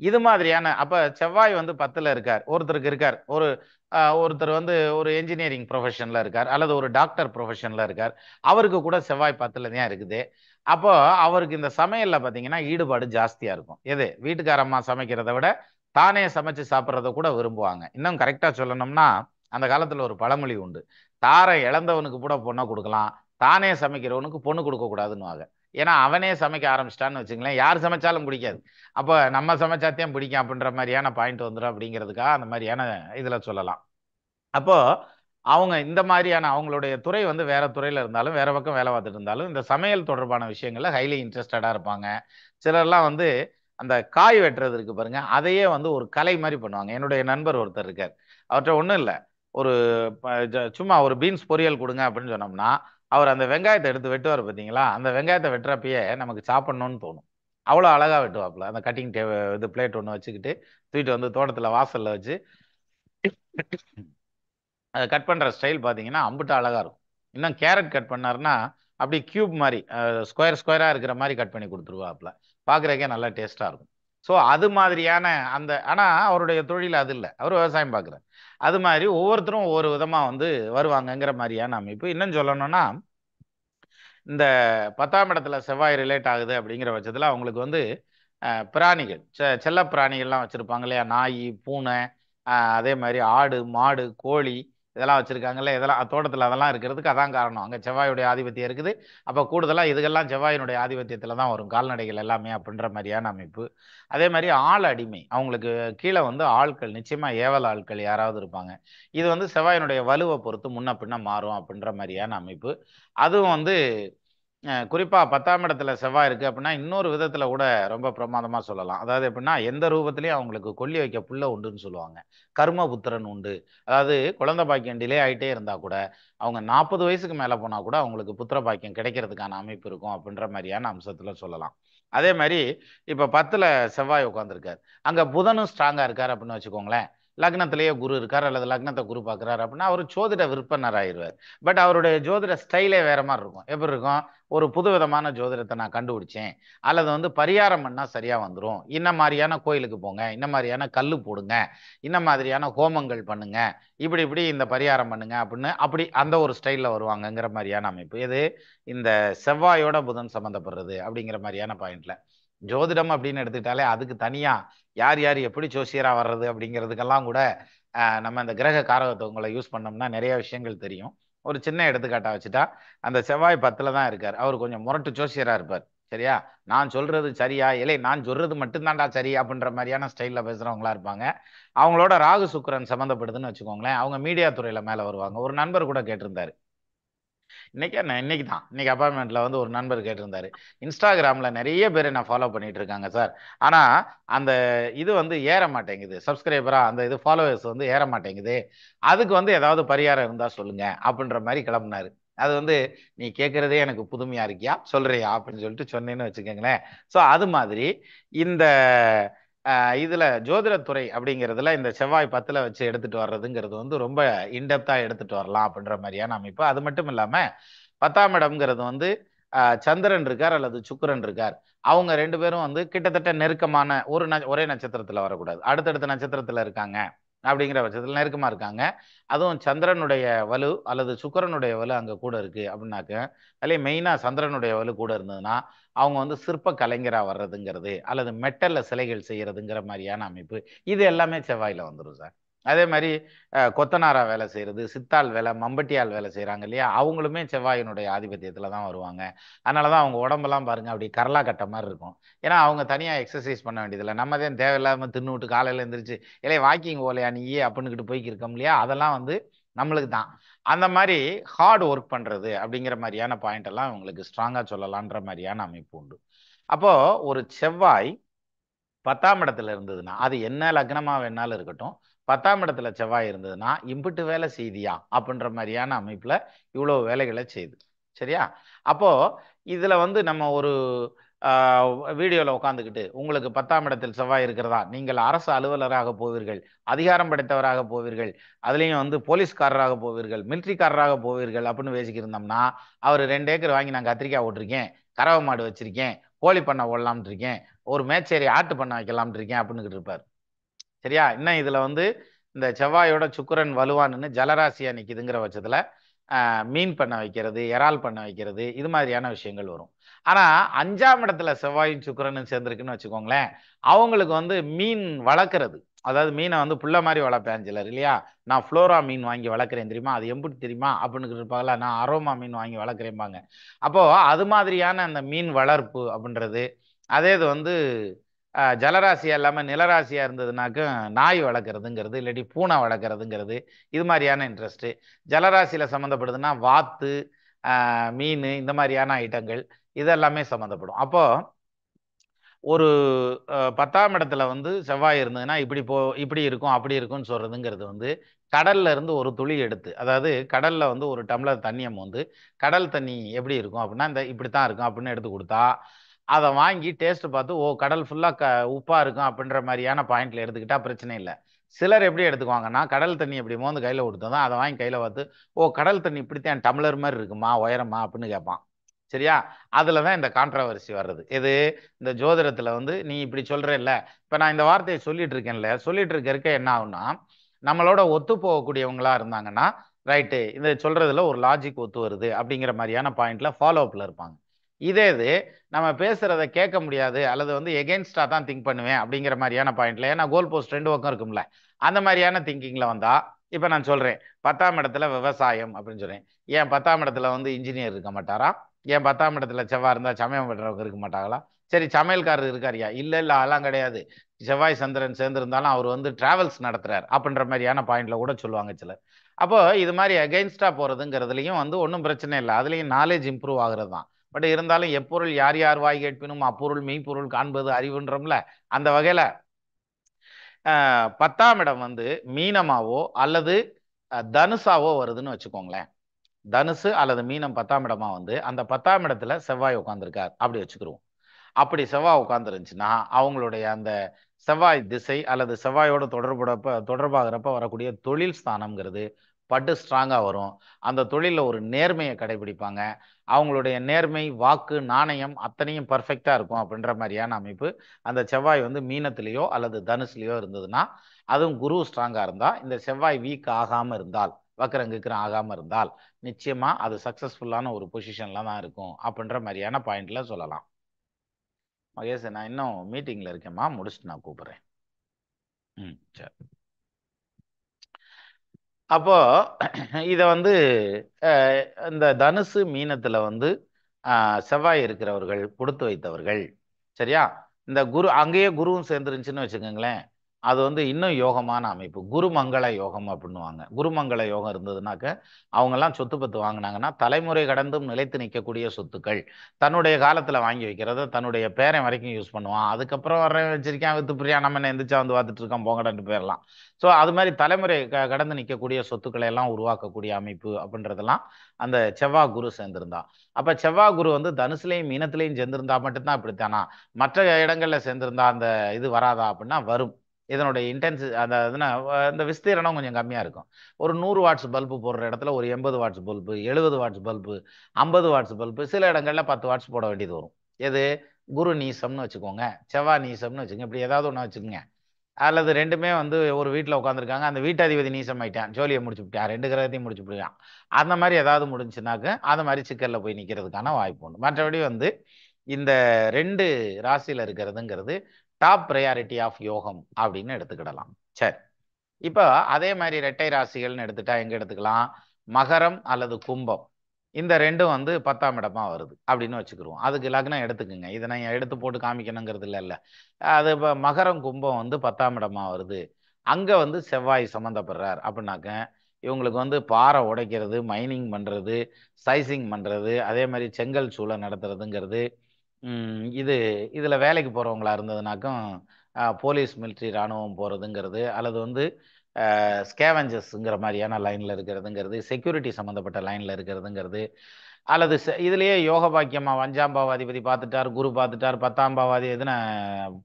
இது மாதிரியான அப்போ செவ்வாய் வந்து பத்தில் இருக்கார் ஒருத்தருக்கு இருக்கார் ஒரு ஒருத்தர் வந்து ஒரு என்ஜினியரிங் ப்ரொஃபஷனில் இருக்கார் அல்லது ஒரு டாக்டர் ப்ரொஃபஷனில் இருக்கார் அவருக்கு கூட செவ்வாய் பத்தில் தான் இருக்குது. அப்போ அவருக்கு இந்த சமையலில் பார்த்தீங்கன்னா ஈடுபாடு ஜாஸ்தியாக இருக்கும். எது? வீட்டுக்காரம்மா சமைக்கிறத விட தானே சமைச்சு சாப்பிட்றத கூட விரும்புவாங்க. இன்னும் கரெக்டாக சொல்லணும்னா அந்த காலத்தில் ஒரு பழமொழி உண்டு. தாரை இழந்தவனுக்கு கூட பொண்ணை கொடுக்கலாம் தானே சமைக்கிறவனுக்கு பொண்ணு கொடுக்கக்கூடாதுன்னுவாங்க. ஏன்னா அவனே சமைக்க ஆரம்பிச்சிட்டான்னு வச்சுங்களேன் யார் சமைச்சாலும் பிடிக்காது. அப்போ நம்ம சமைச்சாத்தையும் பிடிக்கும் அப்படின்ற மாதிரியான பாயிண்ட் வந்துடும் அப்படிங்கிறதுக்காக அந்த மாதிரியான இதில் சொல்லலாம். அப்போது அவங்க இந்த மாதிரியான அவங்களுடைய துறை வந்து வேறு துறையில் இருந்தாலும் வேறு பக்கம் வேலை பார்த்துட்டு இருந்தாலும் இந்த சமையல் தொடர்பான விஷயங்களில் ஹைலி இன்ட்ரெஸ்டடாக இருப்பாங்க. சிலர்லாம் வந்து அந்த காய் வெட்டுறது இருக்குது பாருங்கள் அதையே வந்து ஒரு கலை மாதிரி பண்ணுவாங்க. என்னுடைய நண்பர் ஒருத்தர் இருக்கார். அவர்கிட்ட ஒன்றும் இல்லை. ஒரு ப- ஜ- சும்மா ஒரு பீன்ஸ் பொரியல் கொடுங்க அப்படின்னு சொன்னோம்னா அவர் அந்த வெங்காயத்தை எடுத்து வெட்டுவார் பார்த்தீங்களா அந்த வெங்காயத்தை வெட்டுறப்பயே நமக்கு சாப்பிட்ணுன்னு தோணும். அவ்வளோ அழகா வெட்டுவாப்புல. அந்த கட்டிங் டே இது பிளேட் ஒன்று வச்சுக்கிட்டு தூக்கிட்டு வந்து தோட்டத்தில் வாசலில் வச்சு அதை கட் பண்ணுற ஸ்டைல் பார்த்தீங்கன்னா அம்புட்டு அழகாக இருக்கும். இன்னும் கேரட் கட் பண்ணாருன்னா அப்படி கியூப் மாதிரி ஸ்கொயர் ஸ்கொயராக இருக்கிற மாதிரி கட் பண்ணி கொடுத்துருவாப்புல. பார்க்குறக்கே நல்லா டேஸ்ட்டாக இருக்கும். ஸோ அது மாதிரியான அந்த ஆனால் அவருடைய தொழில் அது இல்லை. அவர் விவசாயம் பார்க்குறாரு அது மாதிரி ஒவ்வொருத்தரும் ஒவ்வொரு விதமாக வந்து வருவாங்கங்கிற மாதிரியான அமைப்பு. இன்னும் சொல்லணும்னா இந்த பத்தாம் இடத்துல செவ்வாய் ரிலேட் ஆகுது அப்படிங்கிற பட்சத்தில் அவங்களுக்கு வந்து பிராணிகள் செ செல்ல பிராணிகள்லாம் வச்சுருப்பாங்க இல்லையா? நாய் பூனை அதே மாதிரி ஆடு மாடு கோழி இதெல்லாம் வச்சுருக்காங்கல்ல இதெல்லாம் தோட்டத்தில் அதெல்லாம் இருக்கிறதுக்கு அதான் காரணம். அங்கே செவ்வாயுடைய ஆதிபத்தியம் இருக்குது. அப்போ கூடுதலாக இதுகெல்லாம் செவ்வாயினுடைய ஆதிபத்தியத்தில் தான் வரும். கால்நடைகள் எல்லாமே அப்படின்ற மாதிரியான அமைப்பு. அதே மாதிரி ஆள் அடிமை. அவங்களுக்கு கீழே வந்து ஆட்கள் நிச்சயமாக ஏவல் ஆட்கள் யாராவது இருப்பாங்க. இது வந்து செவ்வாயினுடைய வலுவை பொறுத்து முன்ன பின்ன மாறும் அப்படின்ற மாதிரியான அமைப்பு. அதுவும் வந்து குறிப்பாக பத்தாம் இடத்துல செவ்வாய் இருக்குது அப்படின்னா இன்னொரு விதத்தில் கூட ரொம்ப பிரமாதமாக சொல்லலாம். அதாவது எப்படின்னா எந்த ரூபத்துலையும் அவங்களுக்கு கொல்லி வைக்க புள்ள உண்டுன்னு சொல்லுவாங்க. கர்மபுத்திரன் உண்டு. அதாவது குழந்த பாக்கியம் டிலே ஆகிட்டே இருந்தால் கூட அவங்க நாற்பது வயசுக்கு மேலே போனால் கூட அவங்களுக்கு புத்திர பாக்கியம் கிடைக்கிறதுக்கான அமைப்பு இருக்கும் அப்படின்ற மாதிரியான அம்சத்தில் சொல்லலாம். அதே மாதிரி இப்போ பத்தில் செவ்வாய் உட்காந்துருக்கார் அங்கே புதனும் ஸ்ட்ராங்காக இருக்கார் அப்படின்னு வச்சுக்கோங்களேன். லக்னத்திலேயே குரு இருக்கார் அல்லது லக்னத்தை குரு பார்க்குறாரு அப்படின்னா அவர் ஜோதிட விற்பனர் ஆயிடுவார் பட் அவருடைய ஜோதிட ஸ்டைலே வேற மாதிரி இருக்கும். எப்படி இருக்கும்? ஒரு புது விதமான ஜோதிடத்தை நான் கண்டுபிடிச்சேன். அல்லது வந்து பரிகாரம் பண்ணால் சரியாக வந்துடும் இன்ன மாதிரியான கோயிலுக்கு போங்க. இன்ன மாதிரியான கல் போடுங்க. இன்ன மாதிரியான ஹோமங்கள் பண்ணுங்க. இப்படி இப்படி இந்த பரிகாரம் பண்ணுங்க அப்படின்னு அப்படி அந்த ஒரு ஸ்டைலில் வருவாங்கங்கிற மாதிரியான அமைப்பு. இது இந்த செவ்வாயோட புதன் சம்மந்தப்படுறது அப்படிங்கிற மாதிரியான பாயிண்ட்ல ஜோதிடம் அப்படின்னு எடுத்துக்கிட்டாலே அதுக்கு தனியாக யார் யார் எப்படி ஜோசியராக வர்றது அப்படிங்கிறதுக்கெல்லாம் கூட நம்ம இந்த கிரக காரகத்துவங்களை யூஸ் பண்ணோம்னா நிறைய விஷயங்கள் தெரியும். ஒரு சின்ன எடுத்துக்காட்டாக வச்சுட்டா அந்த செவ்வாய் பத்தில் தான் இருக்கார். அவர் கொஞ்சம் முரட்டு ஜோசியராக இருப்பார். சரியா? நான் சொல்றது சரியா? இல்லை நான் சொல்றது மட்டும்தான்டா சரி அப்படின்ற மாதிரியான ஸ்டைலில் பேசுகிறவங்களா இருப்பாங்க. அவங்களோட ராகு சுக்கிரன் சம்மந்தப்படுதுன்னு வச்சுக்கோங்களேன். அவங்க மீடியா துறையில் மேலே வருவாங்க. ஒரு நண்பர் கூட கேட்டிருந்தாரு. இன்னைக்கு என்ன? இன்னைக்கு தான். இன்னைக்கு அப்பார்ட்மெண்ட்ல வந்து ஒரு நண்பர் கேட்டிருந்தாரு. இன்ஸ்டாகிராம்ல நிறைய பேர் என்ன ஃபாலோ பண்ணிட்டு இருக்காங்க சார். ஆனா அந்த இது வந்து ஏற மாட்டேங்குது. சப்ஸ்கிரைபரா அந்த இது ஃபாலோவர்ஸ் வந்து ஏற மாட்டேங்குது. அதுக்கு வந்து ஏதாவது பரிகாரம் இருந்தா சொல்லுங்க அப்படின்ற மாதிரி கிளம்புனாரு. அது வந்து நீ கேட்கறதே எனக்கு புதுமையா இருக்கியா? சொல்றியா? அப்படின்னு சொல்லிட்டு சொன்னேன்னு வச்சுக்கோங்களேன். ஸோ அது மாதிரி இந்த இதுல ஜோதிடத்துறை அப்படிங்கிறதுல இந்த செவ்வாய் பத்துல வச்சு எடுத்துட்டு வர்றதுங்கிறது வந்து ரொம்ப இன்டெப்தா எடுத்துட்டு வரலாம் அப்படின்ற மாதிரியான அமைப்பு. அது மட்டும் இல்லாம பத்தாம் இடம்ங்கிறது வந்து சந்திரன் இருக்கார் அல்லது சுக்கரன் இருக்கார். அவங்க ரெண்டு பேரும் வந்து கிட்டத்தட்ட நெருக்கமான ஒரு ந- ஒரே நட்சத்திரத்துல வரக்கூடாது. அடுத்தடுத்த நட்சத்திரத்துல இருக்காங்க அப்படிங்கிற பட்சத்தில் நெருக்கமாக இருக்காங்க. அதுவும் சந்திரனுடைய வலு அல்லது சுக்கிரனுடைய வலு அங்கே கூட இருக்கு அப்படின்னாக்க அதுலேயே மெயினாக சந்திரனுடைய வலு கூட இருந்ததுன்னா அவங்க வந்து சிற்ப கலைஞராக வர்றதுங்கிறது அல்லது மெட்டலில் சிலைகள் செய்கிறதுங்கிற மாதிரியான அமைப்பு இது எல்லாமே செவ்வாயில வந்துடும் சார். அதே மாதிரி கொத்தனாராக கொத்தனாரா வேலை செய்கிறது சித்தாள் வேலை மம்பட்டியால் வேலை செய்கிறாங்க இல்லையா? அவங்களுமே செவ்வாயினுடைய ஆதிபத்தியத்தில் தான் வருவாங்க. அதனாலதான் அவங்க உடம்பெல்லாம் பாருங்க அப்படி கரலா கட்ட மாதிரி இருக்கும். ஏன்னா அவங்க தனியாக எக்ஸசைஸ் பண்ண வேண்டியதில்லை. நம்ம தான் தேவையில்லாமல் தின்னு விட்டு காலையில் எழுந்திரிச்சு இல்லை வாக்கிங் போலையா நீயே அப்படின்னுக்கிட்டு போய்க்கிருக்கோம் இல்லையா? அதெல்லாம் வந்து நம்மளுக்கு தான். அந்த மாதிரி ஹார்ட் ஒர்க் பண்ணுறது அப்படிங்கிற மாதிரியான பாயிண்ட் எல்லாம் உங்களுக்கு ஸ்ட்ராங்காக சொல்லலான்ற மாதிரியான அமைப்பு உண்டு. அப்போது ஒரு செவ்வாய் பத்தாம் இடத்துல இருந்ததுன்னா அது என்ன லக்னமாக வேணாலும் இருக்கட்டும் பத்தாம் இடத்துல செவ்வாய் இருந்ததுன்னா இம்புட்டு வேலை செய்தியா அப்படின்ற மாதிரியான அமைப்பில் இவ்வளோ வேலைகளை செய்யுது சரியா? அப்போது இதில் வந்து நம்ம ஒரு வீடியோவில் உட்காந்துக்கிட்டு உங்களுக்கு பத்தாம் இடத்தில் செவ்வாய் இருக்கிறதா? நீங்கள் அரசு அலுவலராக போவீர்கள் அதிகாரம் படைத்தவராக போவீர்கள் அதுலேயும் வந்து போலீஸ்காரராக போவீர்கள் மிலிட்ரிக்காரராக போவீர்கள் அப்படின்னு பேசிக்கிருந்தோம்னா அவர் ரெண்டு ஏக்கர் வாங்கி நான் கத்திரிக்காய் ஓட்டிருக்கேன் கறவை மாடு வச்சிருக்கேன் கோழி பண்ணை ஓடலாம்னு இருக்கேன் ஒரு மேச்சேரி ஆட்டு பண்ணை வைக்கலாம்னு இருக்கேன் அப்படின்னு இருப்பார். சரியா? இன்னும் இதில் வந்து இந்த செவ்வாயோட சுக்கரன் வலுவான்னு ஜலராசியாக நிற்கிதுங்கிற பட்சத்தில் மீன் பண்ண வைக்கிறது இறால் பண்ண வைக்கிறது இது மாதிரியான விஷயங்கள் வரும். ஆனால் அஞ்சாம் இடத்துல செவ்வாயும் சுக்கரனும் சேர்ந்துருக்குன்னு வச்சுக்கோங்களேன் அவங்களுக்கு வந்து மீன் வளர்க்குறது அதாவது மீனை வந்து புள்ள மாதிரி வளர்ப்பேன் சிலர் இல்லையா? நான் ஃப்ளோரா மீன் வாங்கி வளர்க்குறேன் தெரியுமா? அது எம்புட்டு தெரியுமா? அப்படின்னு இருப்பாங்களா நான் அரோமா மீன் வாங்கி வளர்க்குறேன்பாங்க அப்போது அது மாதிரியான அந்த மீன் வளர்ப்பு அப்படின்றது அதே இது வந்து ஜலராசியாக இல்லாமல் நிலராசியாக இருந்ததுனாக்கும் இருந்ததுனாக்க நாய் வளர்க்குறதுங்கிறது இல்லாட்டி பூனை வளர்க்குறதுங்கிறது இது மாதிரியான இன்ட்ரெஸ்ட்டு ஜலராசியில் சம்மந்தப்படுதுன்னா வாத்து மீன் இந்த மாதிரியான ஐட்டங்கள் இதெல்லாமே சம்மந்தப்படும். அப்போது ஒரு பத்தாம் இடத்துல வந்து செவ்வாய் இருந்ததுன்னா இப்படி போ இப்படி இருக்கும் அப்படி இருக்கும்னு சொல்கிறதுங்கிறது வந்து கடல்ல இருந்து ஒரு துளி எடுத்து அதாவது கடல்ல வந்து ஒரு டம்ளர் தண்ணியம் வந்து கடல் தண்ணி எப்படி இருக்கும் அப்படின்னா இந்த இப்படி தான் இருக்கும் அப்படின்னு எடுத்து கொடுத்தா அதை வாங்கி டேஸ்ட் பார்த்து ஓ கடல் ஃபுல்லாக க உப்பாக இருக்கும் அப்படின்ற மாதிரியான பாயிண்ட்ல எடுத்துக்கிட்டா பிரச்சனை இல்லை. சிலர் எப்படி எடுத்துக்குவாங்கன்னா கடல் தண்ணி எப்படி மோந்து கையில் கொடுத்ததும் அதை வாங்கி கையில் பார்த்து ஓ கடல் தண்ணி இப்படித்தான் டம்ளர் மாதிரி இருக்குமா உயரமா? அப்படின்னு கேட்பான். சரியா? அதில் தான் இந்த கான்ட்ரவர்சி வர்றது. எது? இந்த ஜோதிடத்தில் வந்து நீ இப்படி சொல்கிற இல்லை. இப்போ நான் இந்த வார்த்தையை சொல்லிட்டு இருக்கேன்ல சொல்லிட்டு இருக்க இருக்க என்ன ஆகுனா நம்மளோட ஒத்து போகக்கூடியவங்களா இருந்தாங்கன்னா ரைட்டு இந்த சொல்கிறதுல ஒரு லாஜிக் ஒத்து வருது அப்படிங்கிற மாதிரியான பாயிண்ட்ல ஃபாலோ அப்பில் இருப்பாங்க. இதே இது நம்ம பேசுகிறத கேட்க முடியாது அல்லது வந்து எகென்ஸ்டா தான் திங்க் பண்ணுவேன் அப்படிங்கிற மாதிரியான பாயிண்ட்ல ஏன்னா கோல் போஸ்ட் ரெண்டு பக்கம் இருக்கும்ல அந்த மாதிரியான திங்கிங்கில் வந்தால் இப்போ நான் சொல்கிறேன் பத்தாம் இடத்துல விவசாயம் அப்படின்னு சொல்கிறேன் ஏன் பத்தாம் இடத்துல வந்து இன்ஜினியர் இருக்க மாட்டாரா? ஏன் பத்தாம் இடத்துல செவ்வாய் இருந்தால் சமயம் பண்றவங்க இருக்க மாட்டாங்களா? சரி சமையல்காரர் இருக்காரியா இல்லை இல்லை அதெல்லாம் கிடையாது. செவ்வாய் சந்திரன் சேர்ந்துருந்தாலும் அவர் வந்து டிராவல்ஸ் நடத்துறார் அப்படின்ற மாதிரியான பாயிண்ட்டில் கூட சொல்லுவாங்க சிலர். அப்போது இது மாதிரி அகெயின்ஸ்டாக போகிறதுங்கிறதுலையும் வந்து ஒன்றும் பிரச்சனை இல்லை அதுலேயும் நாலேஜ் இம்ப்ரூவ் ஆகுறது தான். பட் இருந்தாலும் எப்பொருள் யார் யார் வாய் கேட்பினும் அப்பொருள் மெய்ப்பொருள் காண்பது அறிவுன்றோம்ல அந்த வகையில் பத்தாம் இடம் வந்து மீனமாவோ அல்லது தனுசாவோ வருதுன்னு வச்சுக்கோங்களேன். தனுசு அல்லது மீனம் பத்தாம் இடமா வந்து அந்த பத்தாம் இடத்துல செவ்வாய் உட்காந்துருக்கார் அப்படி வச்சுக்கிருவோம். அப்படி செவ்வாய் உட்காந்துருந்துச்சுன்னா அவங்களுடைய அந்த செவ்வாய் திசை அல்லது செவ்வாயோட தொடர்புடப்ப தொடர்பாகிறப்ப வரக்கூடிய தொழில் ஸ்தானம்ங்கிறது பட்டு ஸ்ட்ராங்காக வரும். அந்த தொழிலில் ஒரு நேர்மையை கடைபிடிப்பாங்க. அவங்களுடைய நேர்மை வாக்கு நாணயம் அத்தனையும் பர்ஃபெக்டாக இருக்கும் அப்படின்ற மாதிரியான அமைப்பு அந்த செவ்வாய் வந்து மீனத்திலேயோ அல்லது தனுசுலேயோ இருந்ததுன்னா அதுவும் குரு ஸ்ட்ராங்காக இருந்தால் இந்த செவ்வாய் வீக் ஆகாமல் இருந்தால் வக்கரங்குக்கிறம் ஆகாமல் இருந்தால் நிச்சயமாக அது சக்ஸஸ்ஃபுல்லான ஒரு பொசிஷனில் தான் இருக்கும் அப்படின்ற மாதிரியான பாயிண்டில் சொல்லலாம். மகேஷ் நான் இன்னும் மீட்டிங்கில் இருக்கேம்மா. முடிச்சுட்டு நான் கூப்பிட்றேன். ம் சரி. அப்போ இதை வந்து இந்த தனுசு மீனத்தில் வந்து செவ்வாய் இருக்கிறவர்கள் கொடுத்து வைத்தவர்கள் சரியா? இந்த குரு அங்கேயே குருவும் சேர்ந்துருந்துச்சுன்னு வச்சுக்கோங்களேன். அது வந்து இன்னும் யோகமான அமைப்பு. குருமங்கள யோகம் அப்படின்னுவாங்க குருமங்கள யோகம் இருந்ததுனாக்க அவங்கெல்லாம் சொத்து பத்து வாங்கினாங்கன்னா தலைமுறை கடந்தும் நிலைத்து நிற்கக்கூடிய சொத்துக்கள். தன்னுடைய காலத்தில் வாங்கி வைக்கிறத தன்னுடைய பேரன் வரைக்கும் யூஸ் பண்ணுவான். அதுக்கப்புறம் வர வச்சிருக்கேன் வித்து பிரியா நம்ம என்ன எந்திரிச்சா வந்து பார்த்துட்டு இருக்கோம் போங்கடன்ட்டு போயிடலாம் ஸோ அது மாதிரி தலைமுறை க கடந்து நிற்கக்கூடிய சொத்துக்களை எல்லாம் உருவாக்கக்கூடிய அமைப்பு அப்படின்றதெல்லாம் அந்த செவ்வாய் குரு சேர்ந்திருந்தான் அப்போ செவ்வாய் குரு வந்து தனுசுலையும் மீனத்திலையும் சேர்ந்திருந்தா மட்டும்தான் இப்படித்தானா மற்ற இடங்களில் சேர்ந்திருந்தா அந்த இது வராதா அப்படின்னா வரும். இதனுடைய இன்டென்சி அந்த இதுனா, இந்த விஸ்தீரணம் கொஞ்சம் கம்மியாக இருக்கும். ஒரு நூறு வாட்ஸ் பல்பு போடுற இடத்துல ஒரு எண்பது வாட்ஸ் பல்பு எழுபது வாட்ஸ் பல்பு ஐம்பது வாட்ஸ் பல்பு சில இடங்களில் பத்து வாட்ஸ் போட வேண்டியது வரும். எது? குரு நீசம்னு வச்சுக்கோங்க செவ்வா நீசம்னு வச்சுக்கோங்க இப்படி ஏதாவது ஒன்று வச்சுக்கோங்க. அல்லது ரெண்டுமே வந்து ஒரு வீட்டில் உட்காந்துருக்காங்க அந்த வீட்டாதிபதி நீசம் ஆயிட்டான் ஜோலியை முடிச்சு விட்டான் ரெண்டு கிரகத்தையும் முடிச்சு விட்டான் அந்த மாதிரி ஏதாவது முடிஞ்சுனாக்க அது மாதிரி சிக்கலில் போய் நிற்கிறதுக்கான வாய்ப்பு உண்டு. மற்றபடி வந்து இந்த ரெண்டு ராசியில் இருக்கிறதுங்கிறது டாப் ப்ரையாரிட்டி ஆஃப் யோகம் அப்படின்னு எடுத்துக்கிடலாம். சரி. இப்போ அதே மாதிரி ரெட்டை ராசிகள்னு எடுத்துட்டா எங்க எடுத்துக்கலாம்? மகரம் அல்லது கும்பம். இந்த ரெண்டும் வந்து பத்தாம் இடமா வருது அப்படின்னு வச்சுக்கிருவோம். அதுக்கு லக்னம் எடுத்துக்குங்க. இதை நான் எடுத்து போட்டு காமிக்கணுங்கிறது இல்லைல்ல அது இப்போ மகரம் கும்பம் வந்து பத்தாம் இடமா வருது. அங்கே வந்து செவ்வாய் சம்மந்தப்படுறார் அப்படின்னாக்க இவங்களுக்கு வந்து பாறை உடைக்கிறது மைனிங் பண்ணுறது சைசிங் பண்ணுறது அதே மாதிரி செங்கல் சூளை நடத்துறதுங்கிறது இது இதுல வேலைக்கு போறவங்களா இருந்ததுனாக்கும் போலீஸ் மிலிட்ரி ராணுவம் போறதுங்கிறது அல்லது வந்து ஸ்கேவஞ்சஸ்ங்கிற மாதிரியான லைனில் இருக்கிறதுங்கிறது செக்யூரிட்டி சம்மந்தப்பட்ட லைனில் இருக்கிறதுங்கிறது அல்லது இதுலேயே இதுலயே யோக பாக்கியமா அஞ்சாம் பாவாதிபதி பார்த்துட்டார் குரு பார்த்துட்டார் பத்தாம் பாவாதி எதுனா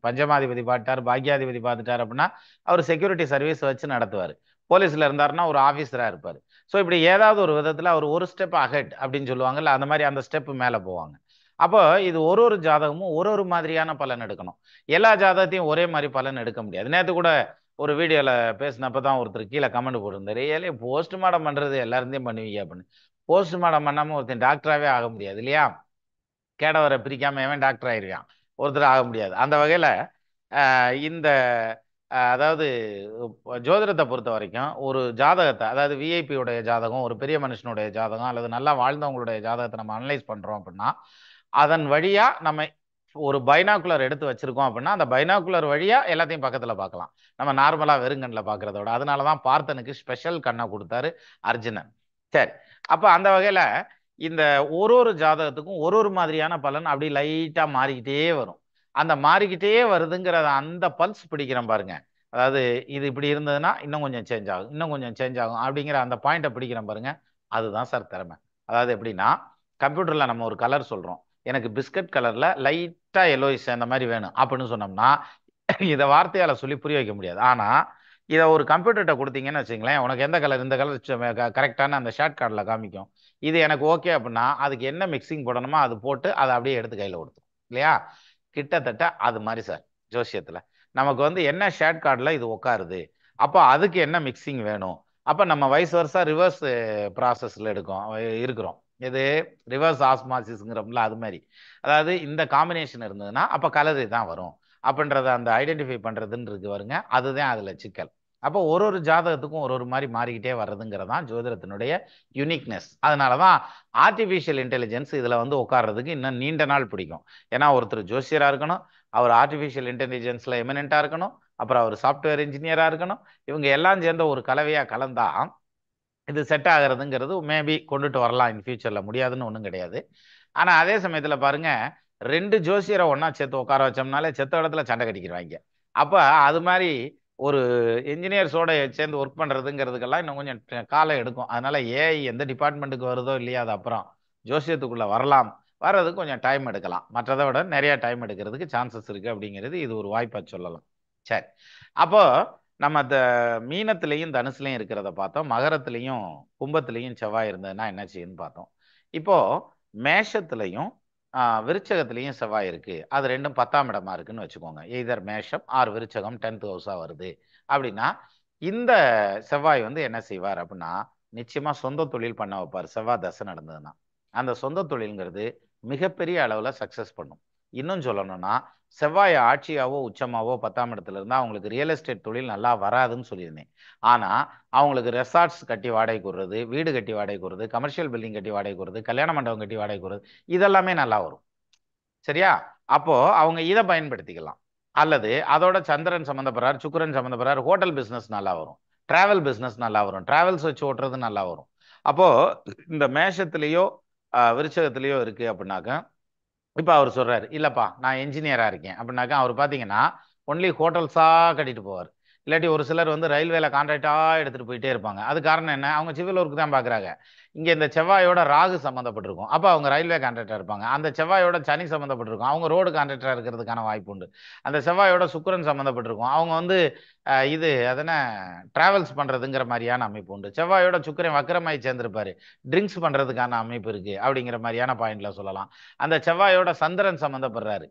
பஞ்சமாதிபதி பார்த்துட்டார் பாக்யாதிபதி பார்த்துட்டார் அப்படின்னா அவர் செக்யூரிட்டி சர்வீஸ் வச்சு நடத்துவார். போலீஸில் இருந்தாருன்னா ஒரு ஆஃபீஸராக இருப்பார். ஸோ இப்படி ஏதாவது ஒரு விதத்தில் அவர் ஒரு ஸ்டெப் அஹெட் அப்படின்னு சொல்லுவாங்கல்ல அந்த மாதிரி அந்த ஸ்டெப் மேலே போவாங்க. அப்போ இது ஒரு ஒரு ஜாதகமும் ஒரு ஒரு மாதிரியான பலன் எடுக்கணும். எல்லா ஜாதகத்தையும் ஒரே மாதிரி பலன் எடுக்க முடியாது. நேற்று கூட ஒரு வீடியோவில் பேசினப்ப தான் ஒருத்தர் கீழே கமெண்ட் போட்டிருந்தார். ஏலே போஸ்ட்மார்ட்டம் பண்ணுறது எல்லாருந்தையும் பண்ணுவீங்க அப்படின்னு. போஸ்ட்மார்ட்டம் பண்ணாமல் ஒருத்தன் டாக்டராகவே ஆக முடியாது இல்லையா? கேடவரை பிரிக்காமல் எவன் டாக்டர் ஆயிருவான் ஒருத்தர் ஆக முடியாது. அந்த வகையில் இந்த அதாவது ஜோதிடத்தை பொறுத்த வரைக்கும் ஒரு ஜாதகத்தை அதாவது விஐபி உடைய ஜாதகம் ஒரு பெரிய மனுஷனுடைய ஜாதகம் அல்லது நல்லா வாழ்ந்தவங்களுடைய ஜாதகத்தை நம்ம அனலைஸ் பண்ணுறோம் அப்படின்னா அதன் வழியா நம்ம ஒரு பைனாக்குலர் எடுத்து வச்சிருக்கோம் அப்படின்னா அந்த பைனாக்குலர் வழியா எல்லாத்தையும் பக்கத்துல பார்க்கலாம். நம்ம நார்மலா வெறுங்கண்ணில் பார்க்கறத விட. அதனால தான் பார்த்தனுக்கு ஸ்பெஷல் கண்ணை கொடுத்தாரு அர்ஜுனன். சரி. அப்ப அந்த வகையில இந்த ஒரு ஒரு ஜாதகத்துக்கும் ஒரு ஒரு மாதிரியான பலன் அப்படி லைட்டா மாறிக்கிட்டே வரும். அந்த மாறிக்கிட்டே வருதுங்கிறத அந்த பல்ஸ் பிடிக்கிறோம் பாருங்க. அதாவது இது இப்படி இருந்ததுன்னா இன்னும் கொஞ்சம் சேஞ்ச் ஆகும் இன்னும் கொஞ்சம் சேஞ்ச் ஆகும் அப்படிங்கிற அந்த பாயிண்ட்டை பிடிக்கிறோம் பாருங்க. அதுதான் சார் திறமை. அதாவது எப்படின்னா கம்ப்யூட்டர்ல நம்ம ஒரு கலர் சொல்றோம். எனக்கு பிஸ்கட் கலரில் லைட்டாக எல்லோயிஸ் அந்த மாதிரி வேணும் அப்படின்னு சொன்னோம்னா இதை வார்த்தையால் சொல்லி புரிய வைக்க முடியாது. ஆனால் இதை ஒரு கம்ப்யூட்டர்கிட்ட கொடுத்தீங்கன்னு வச்சுங்களேன் உனக்கு எந்த கலர் இந்த கலர் கரெக்டான அந்த ஷார்ட் கார்டில் காமிக்கும். இது எனக்கு ஓகே அப்படின்னா அதுக்கு என்ன மிக்சிங் போடணுமோ அது போட்டு அதை அப்படியே எடுத்து கையில் கொடுத்துரும். இல்லையா? கிட்டத்தட்ட அது மாதிரி சார் ஜோசியத்தில். நமக்கு வந்து என்ன ஷார்ட் கார்டில் இது உட்காருது? அப்போ அதுக்கு என்ன மிக்சிங் வேணும்? அப்போ நம்ம வயசு வருஷம் ரிவர்ஸ் ப்ராசஸில் எடுக்கும் இருக்கிறோம். இது ரிவர்ஸ் ஆஸ்மாசிஸ்ங்கிறோம்ல அது மாதிரி. அதாவது இந்த காம்பினேஷன் இருந்ததுன்னா அப்போ கலரி தான் வரும். அப்படின்றத அந்த ஐடென்டிஃபை பண்ணுறதுன்னு இருக்கு வருங்க. அதுதான் அதில் சிக்கல். அப்போ ஒரு ஒரு ஜாதகத்துக்கும் ஒரு ஒரு மாதிரி மாறிக்கிட்டே வர்றதுங்கிறதான் ஜோதிடத்தினுடைய யுனிக்னஸ் அதனால தான் ஆர்டிஃபிஷியல் இன்டெலிஜென்ஸ் இதில் வந்து உட்கார்றதுக்கு இன்னும் நீண்ட நாள் பிடிக்கும். ஏன்னா ஒருத்தர் ஜோசியராக இருக்கணும் அவர் ஆர்டிஃபிஷியல் இன்டெலிஜென்ஸில் எமினெண்ட்டாக இருக்கணும் அப்புறம் அவர் சாஃப்ட்வேர் இன்ஜினியராக இருக்கணும் இவங்க எல்லாம் சேர்ந்த ஒரு கலவையாக கலந்தால் இது செட் ஆகிறதுங்கிறது மேபி கொண்டுட்டு வரலாம் இன் ஃபியூச்சரில் முடியாதுன்னு ஒன்றும் கிடையாது. ஆனால் அதே சமயத்தில் பாருங்கள் ரெண்டு ஜோசியரை ஒன்றா சேர்த்து உட்கார வச்சோம்னாலே செத்த இடத்துல சண்டை கட்டிக்கிறாங்க அப்போ அது மாதிரி ஒரு என்ஜினியர்ஸோட சேர்ந்து ஒர்க் பண்ணுறதுங்கிறதுக்கெல்லாம் இன்னும் கொஞ்சம் காலம் எடுக்கும். அதனால் ஏஐ எந்த டிபார்ட்மெண்ட்டுக்கு வருதோ இல்லையா அது அப்புறம் ஜோசியத்துக்குள்ளே வரலாம். வர்றதுக்கு கொஞ்சம் டைம் எடுக்கலாம். மற்றதை விட நிறையா டைம் எடுக்கிறதுக்கு சான்சஸ் இருக்குது அப்படிங்கிறது இது ஒரு வாய்ப்பாக சொல்லலாம். சரி. அப்போது நம்ம அந்த மீனத்திலையும் தனுசுலையும் இருக்கிறத பார்த்தோம். மகரத்திலையும் கும்பத்திலையும் செவ்வாய் இருந்ததுன்னா என்ன செய்யுன்னு பார்த்தோம். இப்போ மேஷத்திலையும் விருச்சகத்திலையும் செவ்வாய் இருக்கு. அது ரெண்டும் பத்தாம் இடமா இருக்குன்னு வச்சுக்கோங்க. எய்தர் மேஷம் ஆர் விருச்சகம் டென்த் ஹவுஸா வருது. அப்படின்னா இந்த செவ்வாய் வந்து என்ன செய்வார் அப்படின்னா நிச்சயமா சொந்த தொழில் பண்ண வைப்பார். செவ்வாய் தசை நடந்ததுன்னா. அந்த சொந்த தொழில்ங்கிறது மிகப்பெரிய அளவில் சக்ஸஸ் பண்ணும். இன்னும் சொல்லணும்னா செவ்வாய் ஆட்சியாவோ உச்சமாவோ பத்தாம் இடத்துல இருந்தால் அவங்களுக்கு ரியல் எஸ்டேட் தொழில் நல்லா வராதுன்னு சொல்லியிருந்தேன். ஆனால் அவங்களுக்கு ரெசார்ட்ஸ் கட்டி வாடகை கூடுறது வீடு கட்டி வாடகை கூடுறது கமர்ஷியல் பில்டிங் கட்டி வாடகை கூடுறது கல்யாண மண்டபம் கட்டி வாடகை கூடுறது இதெல்லாமே நல்லா வரும். சரியா? அப்போது அவங்க இதை பயன்படுத்திக்கலாம். அல்லது அதோட சந்திரன் சம்மந்தப்படுறார் சுக்கரன் சம்மந்தப்படுறார் ஹோட்டல் பிஸ்னஸ் நல்லா வரும். ட்ராவல் பிஸ்னஸ் நல்லா வரும். ட்ராவல்ஸ் வச்சு ஓட்டுறது நல்லா வரும். அப்போது இந்த மேஷத்துலேயோ விருச்சகத்துலேயோ இருக்குது அப்படின்னாக்க இப்போ அவர் சொல்கிறார் இல்லைப்பா நான் என்ஜினியராக இருக்கேன். அப்படின்னாக்கா அவர் பார்த்தீங்கன்னா ஒன்லி ஹோட்டல்ஸாக கட்டிட்டு போவார். இல்லாட்டி ஒரு சிலர் வந்து ரயில்வேல கான்ட்ராக்டாக எடுத்துகிட்டு போயிட்டே இருப்பாங்க. அது காரணம் என்ன? அவங்க சிவில் ஒர்க் தான் பார்க்குறாங்க இங்கே இந்த செவ்வாயோட ராகு சம்மந்தப்பட்டிருக்கும் அப்போ அவங்க ரயில்வே கான்ட்ராக்டாக இருப்பாங்க. அந்த செவ்வாயோட சனி சம்மந்தப்பட்டிருக்கும் அவங்க ரோடு கான்ட்ராக்டாக இருக்கிறதுக்கான வாய்ப்பு உண்டு. அந்த செவ்வாயோட சுக்கரன் சம்மந்தப்பட்டிருக்கும் அவங்க வந்து இது அதன ட்ராவல்ஸ் பண்ணுறதுங்கிற மாதிரியான அமைப்பு உண்டு. செவ்வாயோட சுக்கரன் வக்கரமாய் சேர்ந்துருப்பார். ட்ரிங்க்ஸ் பண்ணுறதுக்கான அமைப்பு இருக்குது அப்படிங்கிற மாதிரியான பாயிண்டில் சொல்லலாம். அந்த செவ்வாயோட சந்திரன் சம்மந்தப்படுறாரு